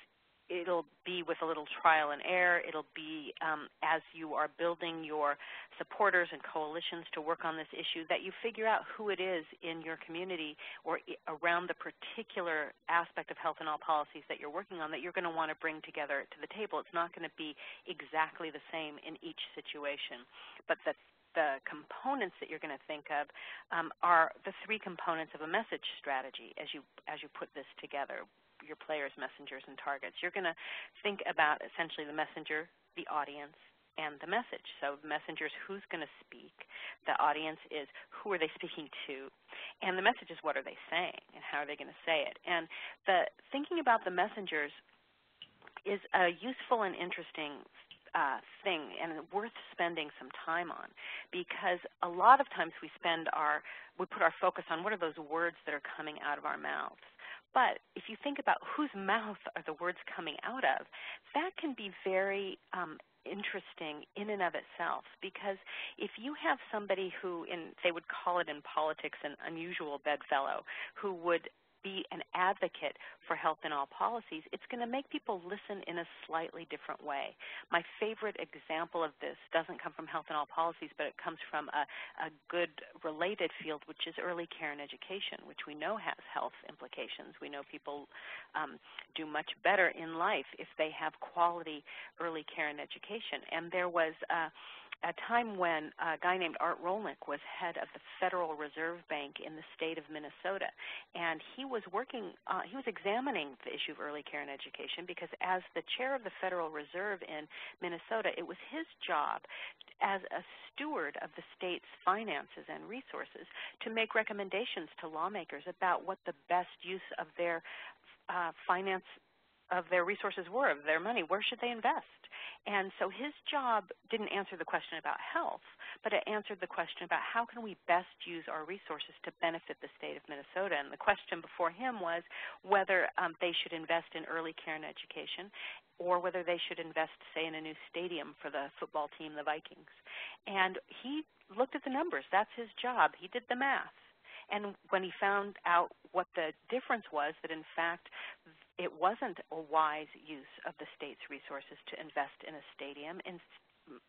it'll be with a little trial and error. It'll be um, as you are building your supporters and coalitions to work on this issue that you figure out who it is in your community or around the particular aspect of health in all policies that you're working on that you're going to want to bring together to the table. It's not going to be exactly the same in each situation, but that the components that you're going to think of um, are the three components of a message strategy as you as you put this together your players, messengers, and targets. You're going to think about essentially the messenger, the audience, and the message. So the messenger is who's going to speak. The audience is who are they speaking to. And the message is what are they saying and how are they going to say it. And the thinking about the messengers is a useful and interesting uh, thing and worth spending some time on because a lot of times we spend our we put our focus on what are those words that are coming out of our mouths. But if you think about whose mouth are the words coming out of, that can be very um, interesting in and of itself because if you have somebody who in they would call it in politics an unusual bedfellow who would be an advocate for health in all policies, it's going to make people listen in a slightly different way. My favorite example of this doesn't come from health in all policies, but it comes from a, a good related field, which is early care and education, which we know has health implications. We know people um, do much better in life if they have quality early care and education. And there was uh, a time when a guy named Art Rolnick was head of the Federal Reserve Bank in the state of Minnesota, and he was working, uh, he was examining the issue of early care and education because as the chair of the Federal Reserve in Minnesota, it was his job as a steward of the state's finances and resources to make recommendations to lawmakers about what the best use of their uh, finance of their resources were, of their money. Where should they invest? And so his job didn't answer the question about health, but it answered the question about how can we best use our resources to benefit the state of Minnesota. And the question before him was whether um, they should invest in early care and education or whether they should invest, say, in a new stadium for the football team, the Vikings. And he looked at the numbers. That's his job. He did the math. And when he found out what the difference was, that in fact it wasn't a wise use of the state's resources to invest in a stadium. And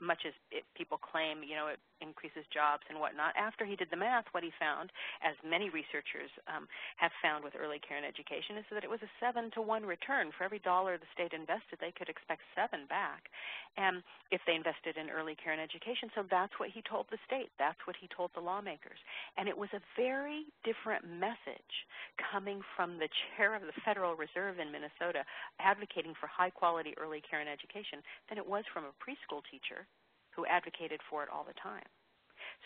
much as it, people claim, you know, it increases jobs and whatnot. After he did the math, what he found, as many researchers um, have found with early care and education, is that it was a seven to one return. For every dollar the state invested, they could expect seven back. And if they invested in early care and education, so that's what he told the state. That's what he told the lawmakers. And it was a very different message coming from the chair of the Federal Reserve in Minnesota advocating for high quality early care and education than it was from a preschool teacher who advocated for it all the time.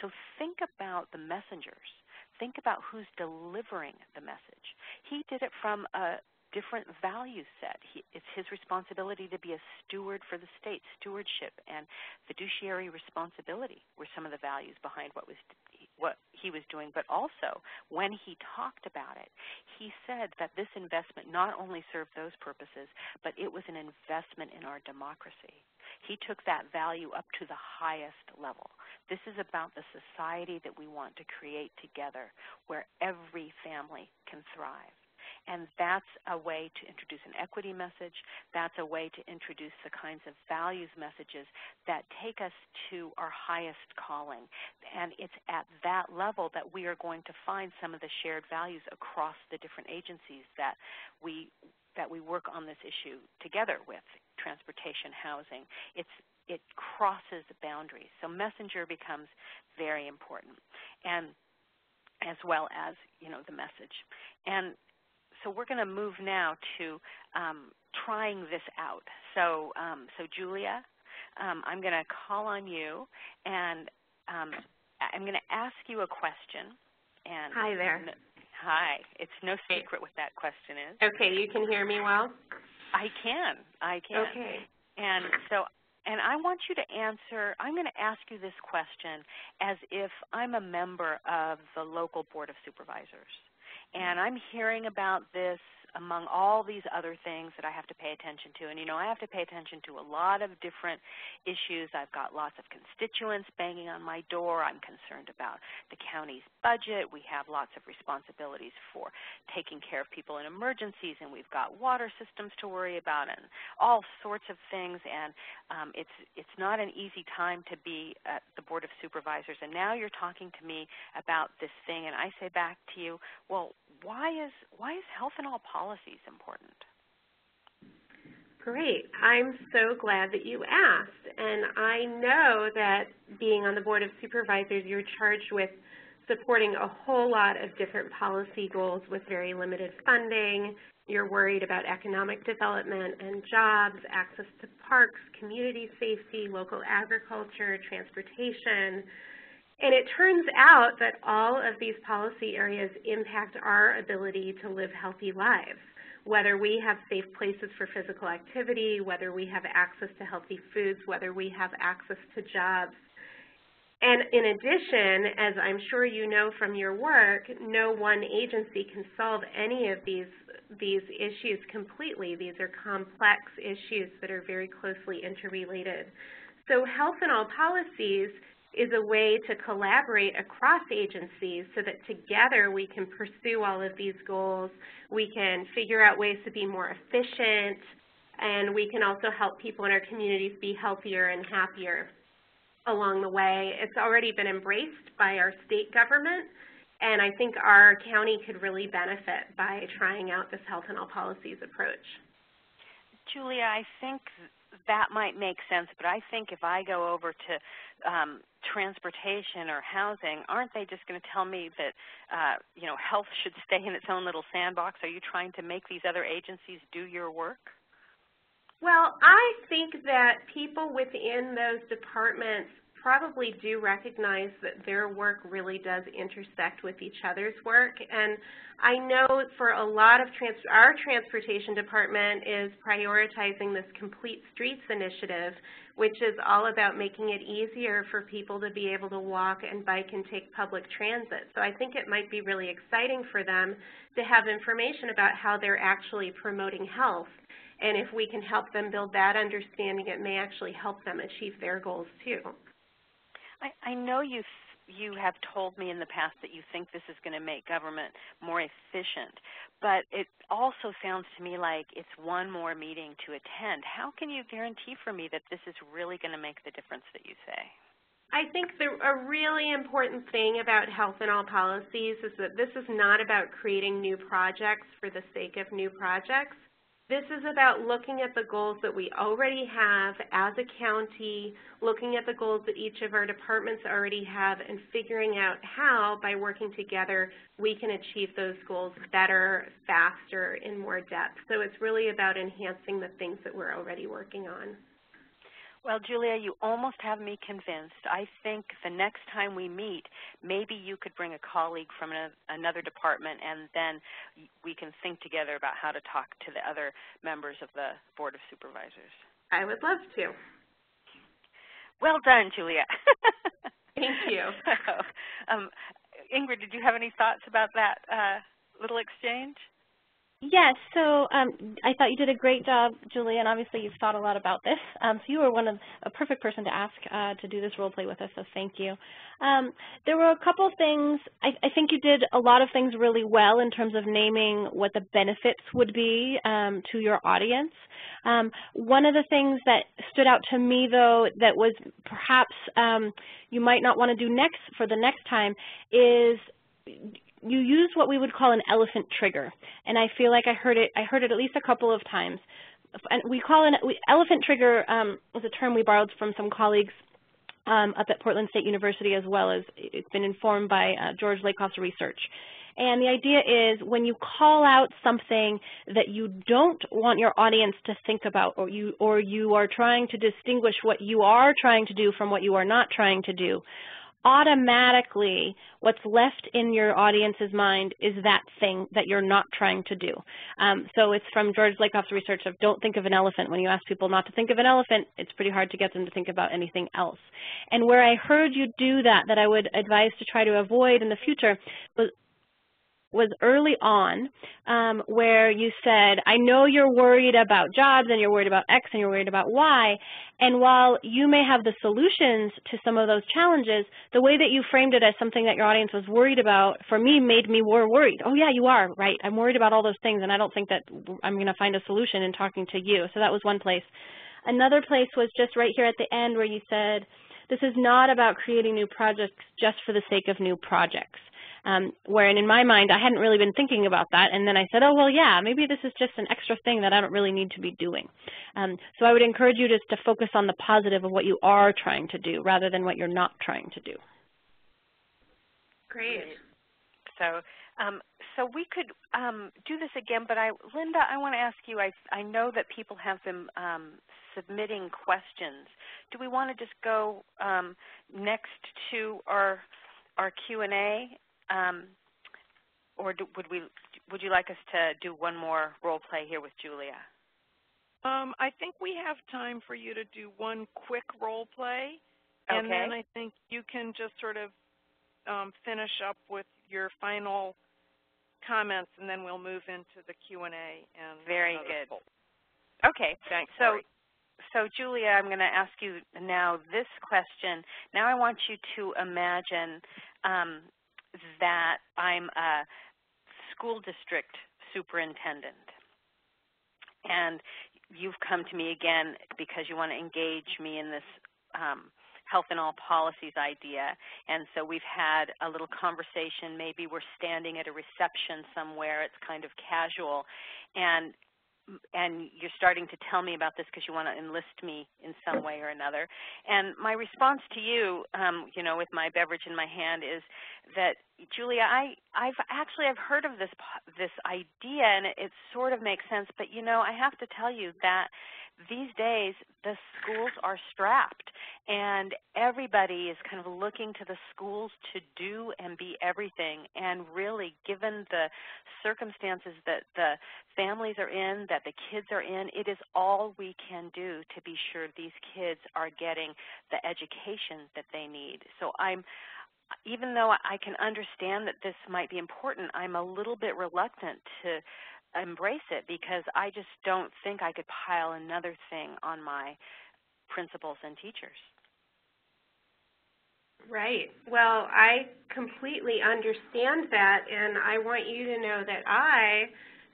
So think about the messengers. Think about who's delivering the message. He did it from a different value set. He, it's his responsibility to be a steward for the state. Stewardship and fiduciary responsibility were some of the values behind what was what he was doing. But also, when he talked about it, he said that this investment not only served those purposes, but it was an investment in our democracy. He took that value up to the highest level. This is about the society that we want to create together where every family can thrive. And that's a way to introduce an equity message. That's a way to introduce the kinds of values messages that take us to our highest calling. And it's at that level that we are going to find some of the shared values across the different agencies that we that we work on this issue together with transportation, housing. It's it crosses the boundaries. So messenger becomes very important, and as well as you know the message. And so we're going to move now to um, trying this out. So um, so Julia, um, I'm going to call on you, and um, I'm going to ask you a question. And hi there. hi. It's no secret what that question is. Okay, you can hear me well. I can. I can. Okay. And so, and I want you to answer, I'm going to ask you this question as if I'm a member of the local Board of Supervisors. And I'm hearing about this among all these other things that I have to pay attention to. And you know, I have to pay attention to a lot of different issues. I've got lots of constituents banging on my door. I'm concerned about the county's budget. We have lots of responsibilities for taking care of people in emergencies, and we've got water systems to worry about and all sorts of things. And um, it's, it's not an easy time to be at the Board of Supervisors. And now you're talking to me about this thing, and I say back to you, well, why is why is health in all policies important? Great. I'm so glad that you asked. And I know that being on the Board of Supervisors, you're charged with supporting a whole lot of different policy goals with very limited funding. You're worried about economic development and jobs, access to parks, community safety, local agriculture, transportation, and it turns out that all of these policy areas impact our ability to live healthy lives, whether we have safe places for physical activity, whether we have access to healthy foods, whether we have access to jobs. And in addition, as I'm sure you know from your work, no one agency can solve any of these, these issues completely. These are complex issues that are very closely interrelated. So health in all policies is a way to collaborate across agencies so that together we can pursue all of these goals. We can figure out ways to be more efficient, and we can also help people in our communities be healthier and happier along the way. It's already been embraced by our state government, and I think our county could really benefit by trying out this health in all policies approach. Julia, I think that might make sense, but I think if I go over to um, transportation or housing, aren't they just going to tell me that uh, you know health should stay in its own little sandbox? Are you trying to make these other agencies do your work? Well, I think that people within those departments probably do recognize that their work really does intersect with each other's work. And I know for a lot of, trans our transportation department is prioritizing this Complete Streets initiative, which is all about making it easier for people to be able to walk and bike and take public transit. So I think it might be really exciting for them to have information about how they're actually promoting health. And if we can help them build that understanding, it may actually help them achieve their goals too. I, I know you you have told me in the past that you think this is going to make government more efficient, but it also sounds to me like it's one more meeting to attend. How can you guarantee for me that this is really going to make the difference that you say? I think the, a really important thing about health in all policies is that this is not about creating new projects for the sake of new projects. This is about looking at the goals that we already have as a county, looking at the goals that each of our departments already have, and figuring out how, by working together, we can achieve those goals better, faster, in more depth. So it's really about enhancing the things that we're already working on. Well, Julia, you almost have me convinced. I think the next time we meet, maybe you could bring a colleague from another department, and then we can think together about how to talk to the other members of the Board of Supervisors. I would love to. Well done, Julia. Thank you. um, Ingrid, did you have any thoughts about that uh, little exchange? Yes, so um, I thought you did a great job, Julie, and obviously you've thought a lot about this. Um, so you were one of a perfect person to ask uh, to do this role play with us, so thank you. Um, there were a couple things, I, I, think you did a lot of things really well in terms of naming what the benefits would be um, to your audience. Um, one of the things that stood out to me, though, that was perhaps um, you might not want to do next for the next time is you use what we would call an elephant trigger, and I feel like I heard it. I heard it at least a couple of times. And we call an we, elephant trigger um, was a term we borrowed from some colleagues um, up at Portland State University, as well as it's been informed by uh, George Lakoff's research. And the idea is when you call out something that you don't want your audience to think about or you, or you are trying to distinguish what you are trying to do from what you are not trying to do, automatically what's left in your audience's mind is that thing that you're not trying to do. Um, so it's from George Lakoff's research of don't think of an elephant. When you ask people not to think of an elephant, it's pretty hard to get them to think about anything else. And where I heard you do that, that I would advise to try to avoid in the future, was was early on um, where you said, I know you're worried about jobs and you're worried about X and you're worried about Y, and while you may have the solutions to some of those challenges, the way that you framed it as something that your audience was worried about, for me, made me more worried. Oh yeah, you are, right. I'm worried about all those things, and I don't think that I'm going to find a solution in talking to you. So that was one place. Another place was just right here at the end where you said, this is not about creating new projects just for the sake of new projects. Um, wherein in my mind, I hadn't really been thinking about that, and then I said, oh, well, yeah, maybe this is just an extra thing that I don't really need to be doing. Um, so I would encourage you just to focus on the positive of what you are trying to do rather than what you're not trying to do. Great. So, um, so we could um, do this again, but I, Linda, I want to ask you. I, I know that people have been um, submitting questions. Do we want to just go um, next to our our Q and A, um, or do, would we? Would you like us to do one more role play here with Julia? Um, I think we have time for you to do one quick role play, okay. and then I think you can just sort of um, finish up with your final comments, and then we'll move into the Q and A. And very good. Okay, thanks. So, so Julia, I'm going to ask you now this question. Now I want you to imagine um, that I'm a school district superintendent. And you've come to me again because you want to engage me in this um, health in all policies idea. And so we've had a little conversation. Maybe we're standing at a reception somewhere. It's kind of casual. And and you're starting to tell me about this because you want to enlist me in some way or another. And my response to you, um, you know, with my beverage in my hand is that, Julia, I, I've actually I've heard of this this idea, and it, it sort of makes sense. But you know, I have to tell you that these days the schools are strapped and everybody is kind of looking to the schools to do and be everything and really given the circumstances that the families are in, that the kids are in, it is all we can do to be sure these kids are getting the education that they need. So I'm even though I can understand that this might be important, I'm a little bit reluctant to embrace it because I just don't think I could pile another thing on my principals and teachers. Right. Well, I completely understand that, and I want you to know that I,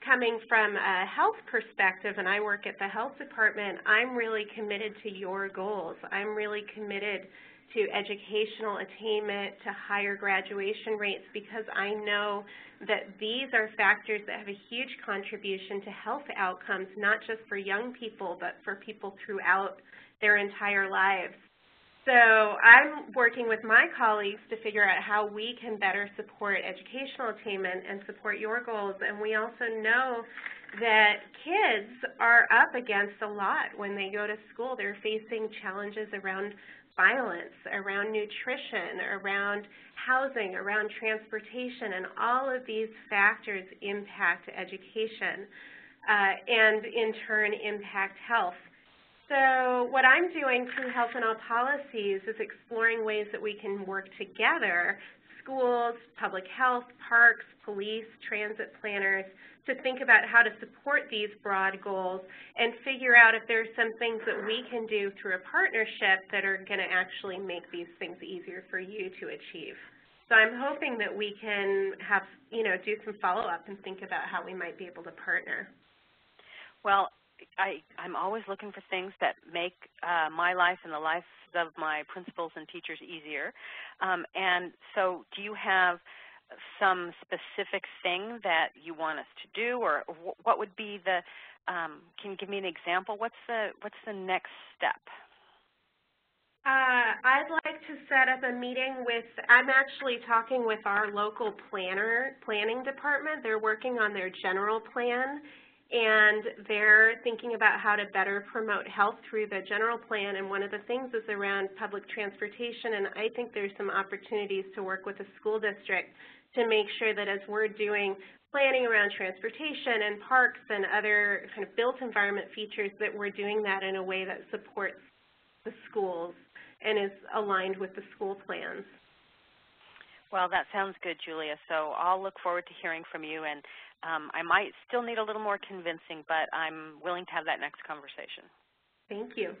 coming from a health perspective, and I work at the health department, I'm really committed to your goals. I'm really committed to educational attainment, to higher graduation rates, because I know that these are factors that have a huge contribution to health outcomes, not just for young people, but for people throughout their entire lives. So I'm working with my colleagues to figure out how we can better support educational attainment and support your goals. And we also know that kids are up against a lot when they go to school. They're facing challenges around violence, around nutrition, around housing, around transportation, and all of these factors impact education uh, and in turn impact health. So what I'm doing through Health in All Policies is exploring ways that we can work together, schools, public health, parks, police, transit planners, to think about how to support these broad goals and figure out if there's some things that we can do through a partnership that are going to actually make these things easier for you to achieve. So I'm hoping that we can have, you know, do some follow-up and think about how we might be able to partner. Well, I, I'm always looking for things that make uh, my life and the lives of my principals and teachers easier. Um, and so do you have some specific thing that you want us to do, or what would be the? Um, can you give me an example? What's the What's the next step? Uh, I'd like to set up a meeting with, I'm actually talking with our local planner, planning department. They're working on their general plan and they're thinking about how to better promote health through the general plan, and one of the things is around public transportation, and I think there's some opportunities to work with the school district to make sure that as we're doing planning around transportation and parks and other kind of built environment features that we're doing that in a way that supports the schools and is aligned with the school plans. Well, that sounds good, Julia. So I'll look forward to hearing from you. And um, I might still need a little more convincing, but I'm willing to have that next conversation. Thank you.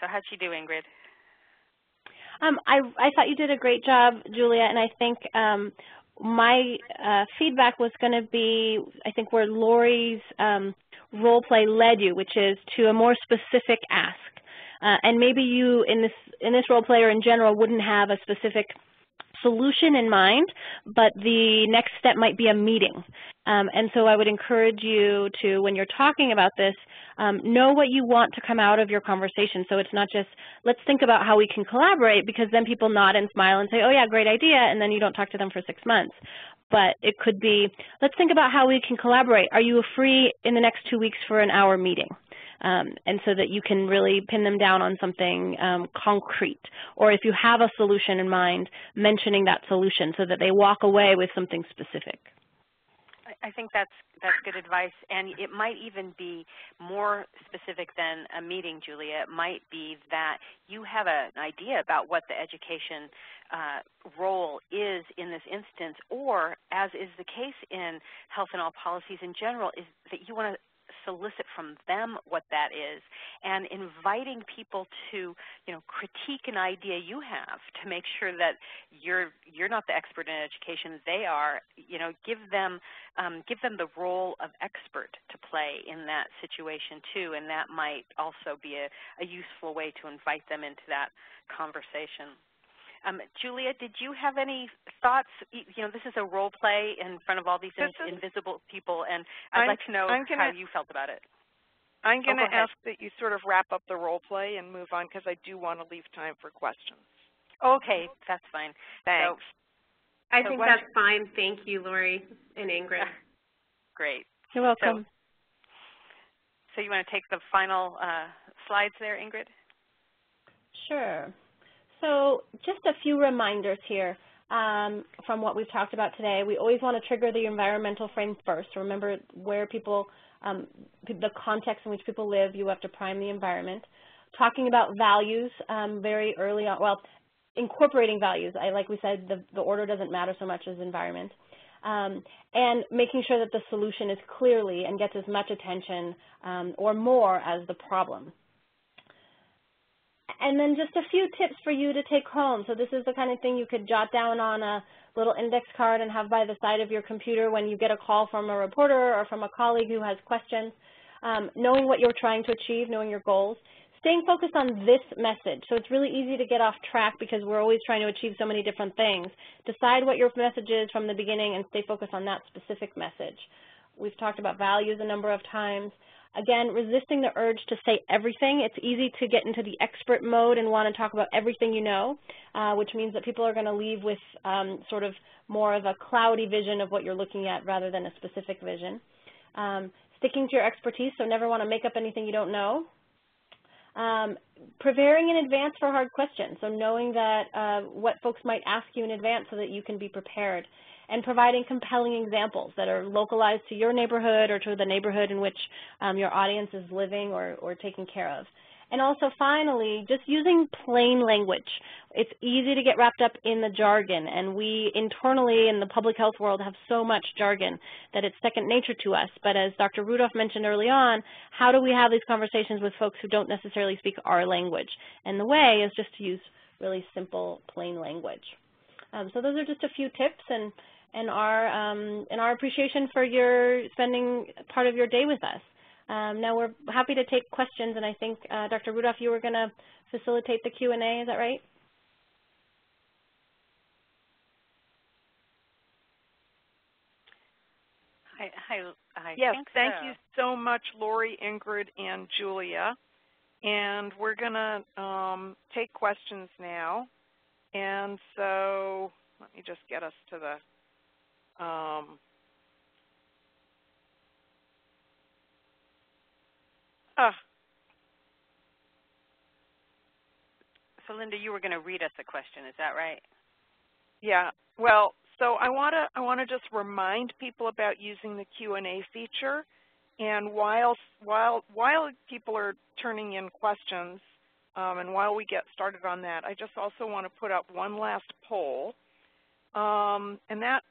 So how'd she do, Ingrid? Um, I, I thought you did a great job, Julia, and I think um, my uh, feedback was going to be, I think, where Lori's um, role play led you, which is to a more specific ask. Uh, and maybe you, in this in this role play or in general, wouldn't have a specific solution in mind, but the next step might be a meeting. Um, and so I would encourage you to, when you're talking about this, um, know what you want to come out of your conversation. So it's not just, let's think about how we can collaborate, because then people nod and smile and say, oh yeah, great idea, and then you don't talk to them for six months. But it could be, let's think about how we can collaborate. Are you free in the next two weeks for an hour meeting? Um, and so that you can really pin them down on something um, concrete. Or if you have a solution in mind, mentioning that solution so that they walk away with something specific. I think that's that's good advice, and it might even be more specific than a meeting, Julia. It might be that you have a, an idea about what the education uh, role is in this instance, or as is the case in health in all policies in general, is that you want to solicit from them what that is and inviting people to you know critique an idea you have to make sure that you're you're not the expert in education they are you know give them um, give them the role of expert to play in that situation too and that might also be a, a useful way to invite them into that conversation um, Julia, did you have any thoughts? You know, this is a role play in front of all these in, invisible people, and I'd I'm, like to know gonna, how you felt about it. I'm going to oh, ask that you sort of wrap up the role play and move on because I do want to leave time for questions. Okay, that's fine. Thanks. So, I so think that's fine. Thank you, Lori and Ingrid. Great. You're welcome. So, so you want to take the final uh, slides there, Ingrid? Sure. So just a few reminders here um, from what we've talked about today. We always want to trigger the environmental frame first. Remember where people, um, the context in which people live, you have to prime the environment. Talking about values um, very early on, well, incorporating values. I, like we said, the, the order doesn't matter so much as environment. Um, and making sure that the solution is clearly and gets as much attention um, or more as the problem. And then just a few tips for you to take home. So this is the kind of thing you could jot down on a little index card and have by the side of your computer when you get a call from a reporter or from a colleague who has questions. Um, knowing what you're trying to achieve, knowing your goals. Staying focused on this message. So it's really easy to get off track because we're always trying to achieve so many different things. Decide what your message is from the beginning and stay focused on that specific message. We've talked about values a number of times. Again, resisting the urge to say everything. It's easy to get into the expert mode and want to talk about everything you know, uh, which means that people are going to leave with um, sort of more of a cloudy vision of what you're looking at rather than a specific vision. Um, sticking to your expertise, so never want to make up anything you don't know. Um, preparing in advance for hard questions, so knowing that uh, what folks might ask you in advance so that you can be prepared and providing compelling examples that are localized to your neighborhood or to the neighborhood in which um, your audience is living or, or taking care of. And also finally, just using plain language. It's easy to get wrapped up in the jargon, and we internally in the public health world have so much jargon that it's second nature to us. But as Dr. Rudolph mentioned early on, how do we have these conversations with folks who don't necessarily speak our language? And the way is just to use really simple, plain language. Um, so those are just a few tips, and and our um, and our appreciation for your spending part of your day with us. Um, now we're happy to take questions, and I think uh, Dr. Rudolph, you were going to facilitate the Q and A. Is that right? I, I, I yes, thank so. you so much, Lori, Ingrid, and Julia. And we're going to um, take questions now. And so let me just get us to the um, uh, so Linda, you were going to read us a question, is that right? Yeah. Well, so I want to I want to just remind people about using the Q&A feature. And while while while people are turning in questions, Um, and while we get started on that, I just also want to put up one last poll. Um, and that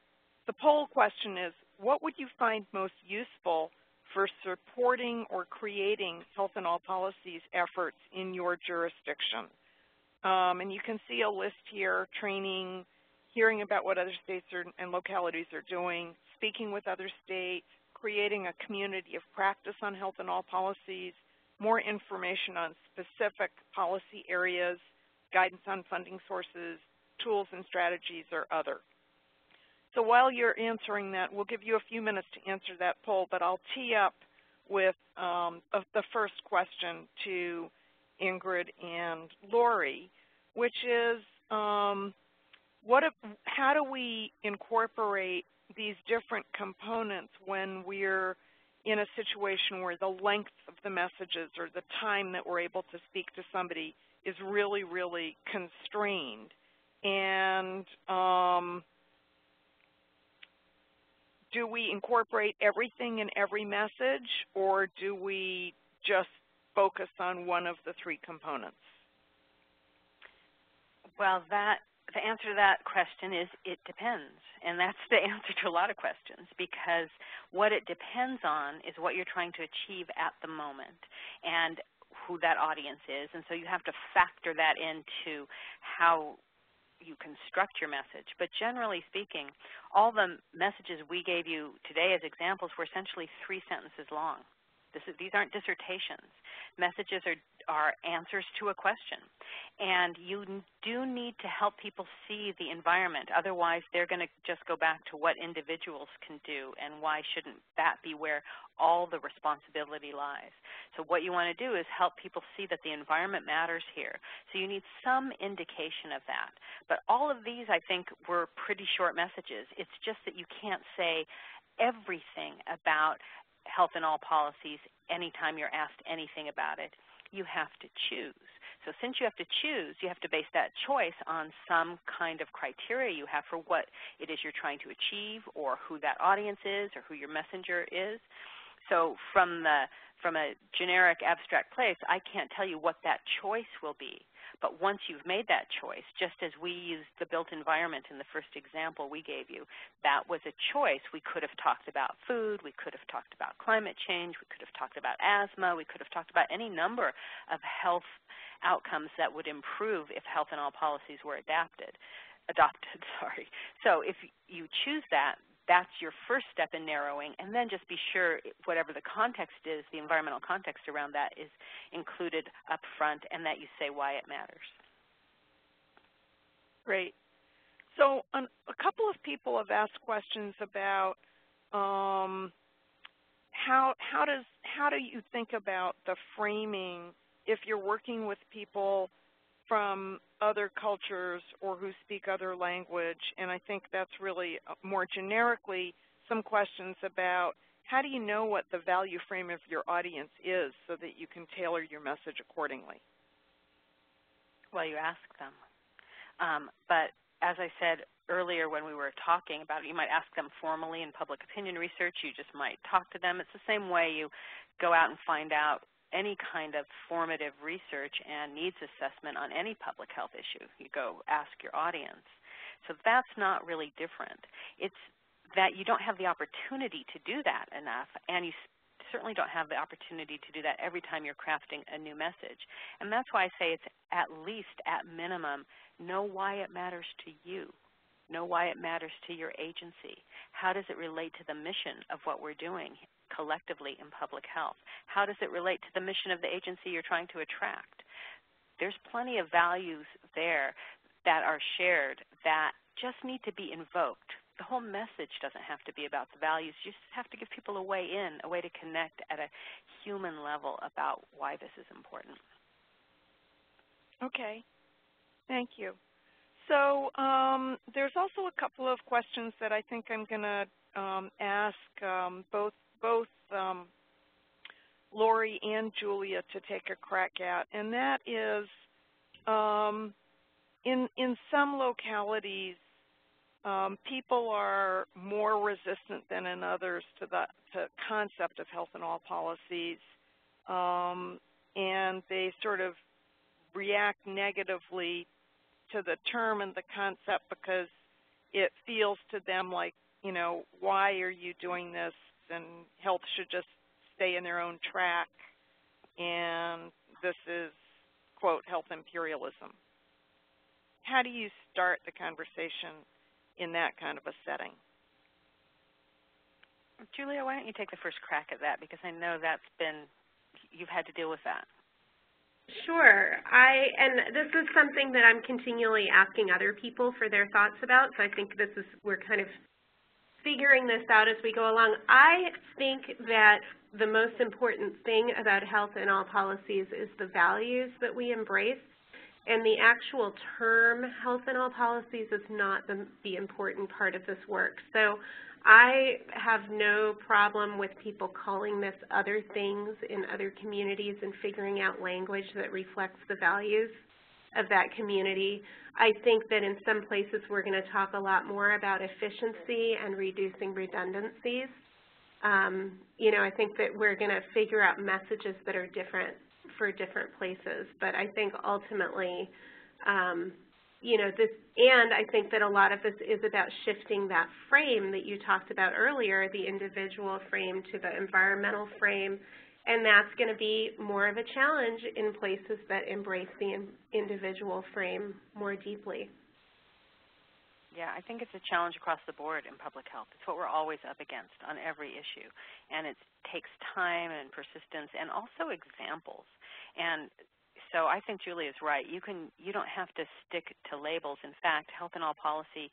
the poll question is, what would you find most useful for supporting or creating health in all policies efforts in your jurisdiction? Um, and you can see a list here, training, hearing about what other states are, and localities are doing, speaking with other states, creating a community of practice on health in all policies, more information on specific policy areas, guidance on funding sources, tools and strategies, or other. So while you're answering that, we'll give you a few minutes to answer that poll, but I'll tee up with um, the first question to Ingrid and Lori, which is um, what if, how do we incorporate these different components when we're in a situation where the length of the messages or the time that we're able to speak to somebody is really, really constrained. And um, do we incorporate everything in every message, or do we just focus on one of the three components? Well, that the answer to that question is it depends. And that's the answer to a lot of questions because what it depends on is what you're trying to achieve at the moment and who that audience is. And so you have to factor that into how you construct your message. But generally speaking, all the messages we gave you today as examples were essentially three sentences long. Is, these aren't dissertations. Messages are, are answers to a question. And you do need to help people see the environment. Otherwise, they're going to just go back to what individuals can do, and why shouldn't that be where all the responsibility lies. So what you want to do is help people see that the environment matters here. So you need some indication of that. But all of these, I think, were pretty short messages. It's just that you can't say everything about health in all policies anytime you're asked anything about it. You have to choose. So since you have to choose, you have to base that choice on some kind of criteria you have for what it is you're trying to achieve or who that audience is or who your messenger is. So from the from a generic abstract place, I can't tell you what that choice will be. But once you've made that choice, just as we used the built environment in the first example we gave you, that was a choice. We could have talked about food, we could have talked about climate change, we could have talked about asthma, we could have talked about any number of health outcomes that would improve if health in all policies were adapted adopted, sorry. So if you choose that, that's your first step in narrowing, and then just be sure whatever the context is, the environmental context around that is included up front and that you say why it matters. Great. So um, a couple of people have asked questions about um, how how does how do you think about the framing if you're working with people from other cultures or who speak other language. And I think that's really uh, more generically some questions about how do you know what the value frame of your audience is so that you can tailor your message accordingly? Well, you ask them. Um, but as I said earlier when we were talking about it, you might ask them formally in public opinion research. You just might talk to them. It's the same way you go out and find out any kind of formative research and needs assessment on any public health issue. You go ask your audience. So that's not really different. It's that you don't have the opportunity to do that enough, and you certainly don't have the opportunity to do that every time you're crafting a new message. And that's why I say it's at least, at minimum, know why it matters to you. Know why it matters to your agency. How does it relate to the mission of what we're doing collectively in public health? How does it relate to the mission of the agency you're trying to attract? There's plenty of values there that are shared that just need to be invoked. The whole message doesn't have to be about the values. You just have to give people a way in, a way to connect at a human level about why this is important. Okay. Thank you. So um, there's also a couple of questions that I think I'm going to um, ask um, both both um, Lori and Julia to take a crack at, and that is um, in, in some localities, um, people are more resistant than in others to the to concept of health in all policies, um, and they sort of react negatively to the term and the concept because it feels to them like, you know, why are you doing this? And health should just stay in their own track. And this is, quote, health imperialism. How do you start the conversation in that kind of a setting? Julia, why don't you take the first crack at that because I know that's been, you've had to deal with that. Sure. I and this is something that I'm continually asking other people for their thoughts about. So I think this is we're kind of figuring this out as we go along. I think that the most important thing about health in all policies is the values that we embrace. And the actual term health in all policies is not the, the important part of this work. So I have no problem with people calling this other things in other communities and figuring out language that reflects the values of that community. I think that in some places we're going to talk a lot more about efficiency and reducing redundancies. Um, you know, I think that we're going to figure out messages that are different for different places. But I think ultimately, um, you know, this, and I think that a lot of this is about shifting that frame that you talked about earlier, the individual frame to the environmental frame, and that's going to be more of a challenge in places that embrace the individual frame more deeply. Yeah, I think it's a challenge across the board in public health. It's what we're always up against on every issue. And it takes time and persistence and also examples. And so I think Julie is right. You can you don't have to stick to labels. In fact, health in all policy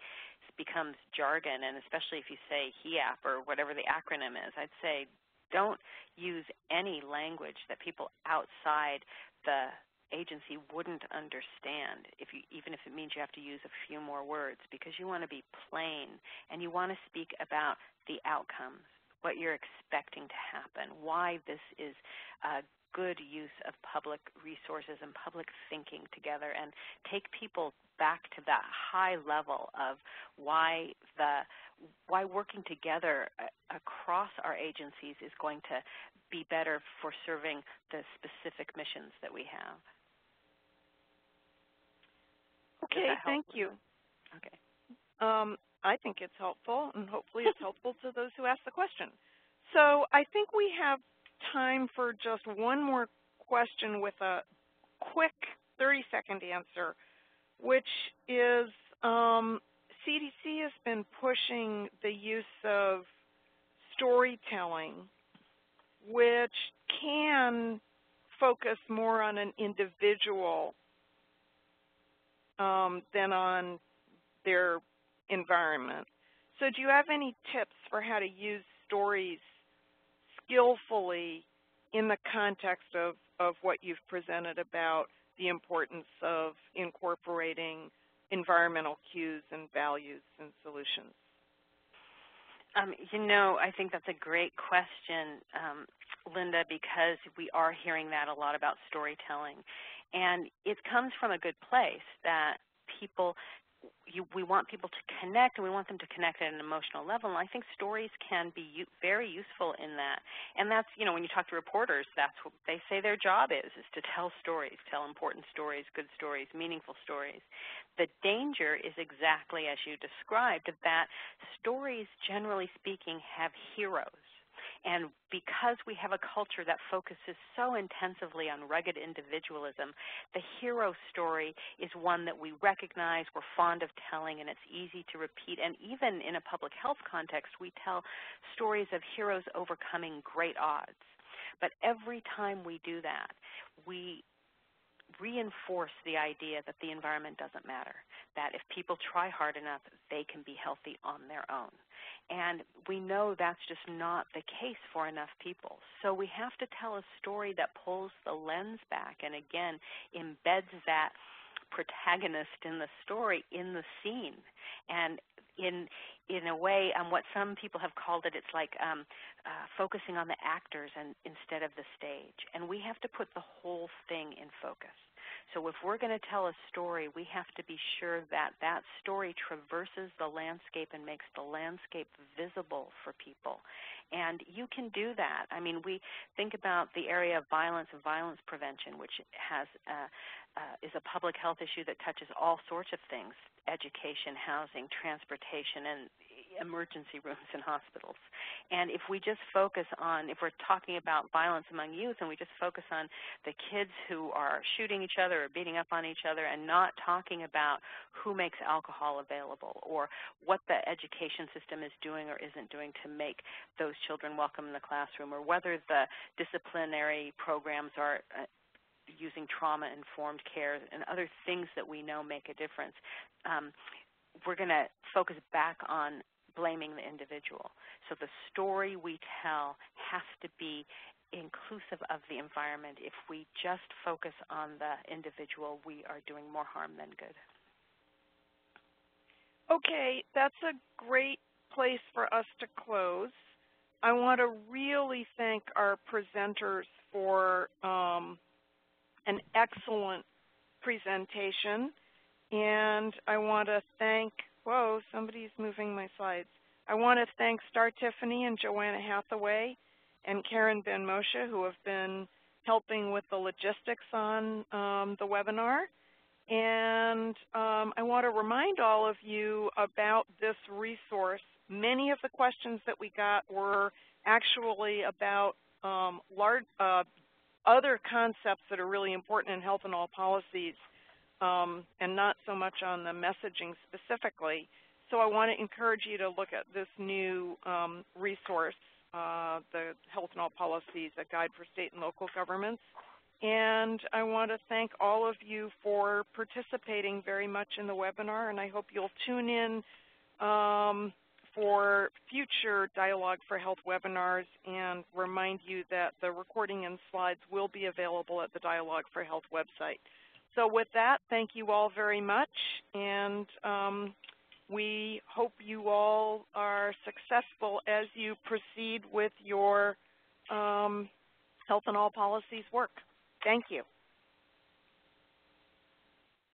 becomes jargon, and especially if you say HEAP or whatever the acronym is, I'd say don't use any language that people outside the agency wouldn't understand if you, even if it means you have to use a few more words because you want to be plain and you want to speak about the outcomes, what you're expecting to happen, why this is a good use of public resources and public thinking together and take people back to that high level of why the why working together uh, across our agencies is going to be better for serving the specific missions that we have. Okay, thank you. Okay. Um, I think it's helpful, and hopefully it's helpful to those who ask the question. So I think we have time for just one more question with a quick 30-second answer, which is um, CDC has been pushing the use of storytelling, which can focus more on an individual um, than on their environment. So do you have any tips for how to use stories skillfully in the context of, of what you've presented about the importance of incorporating environmental cues and values and solutions? Um, you know, I think that's a great question, um, Linda, because we are hearing that a lot about storytelling. And it comes from a good place that people you, we want people to connect, and we want them to connect at an emotional level. And I think stories can be very useful in that. And that's, you know, when you talk to reporters, that's what they say their job is, is to tell stories, tell important stories, good stories, meaningful stories. The danger is exactly as you described, that stories, generally speaking, have heroes and because we have a culture that focuses so intensively on rugged individualism, the hero story is one that we recognize, we're fond of telling, and it's easy to repeat. And even in a public health context, we tell stories of heroes overcoming great odds. But every time we do that, we reinforce the idea that the environment doesn't matter, that if people try hard enough, they can be healthy on their own. And we know that's just not the case for enough people. So we have to tell a story that pulls the lens back and again embeds that protagonist in the story in the scene. And in in a way, um, what some people have called it, it's like um, uh, focusing on the actors and instead of the stage. And we have to put the whole thing in focus. So if we're going to tell a story, we have to be sure that that story traverses the landscape and makes the landscape visible for people. And you can do that. I mean, we think about the area of violence and violence prevention, which has uh, uh, is a public health issue that touches all sorts of things: education, housing, transportation, and emergency rooms in hospitals. And if we just focus on, if we're talking about violence among youth and we just focus on the kids who are shooting each other or beating up on each other and not talking about who makes alcohol available or what the education system is doing or isn't doing to make those children welcome in the classroom or whether the disciplinary programs are uh, using trauma-informed care and other things that we know make a difference. Um, we're going to focus back on blaming the individual. So the story we tell has to be inclusive of the environment. If we just focus on the individual, we are doing more harm than good. Okay, that's a great place for us to close. I want to really thank our presenters for um, an excellent presentation. And I want to thank Whoa, somebody's moving my slides. I want to thank Star Tiffany and Joanna Hathaway and Karen Ben Moshe who have been helping with the logistics on um, the webinar. And um, I want to remind all of you about this resource. Many of the questions that we got were actually about um, large, uh, other concepts that are really important in health in all policies um, and not so much on the messaging specifically. So I want to encourage you to look at this new um, resource, uh, the Health in All Policies, a guide for state and local governments. And I want to thank all of you for participating very much in the webinar, and I hope you'll tune in um, for future Dialogue for Health webinars and remind you that the recording and slides will be available at the Dialogue4Health website. So with that, thank you all very much, and um, we hope you all are successful as you proceed with your um, health in all policies work. Thank you.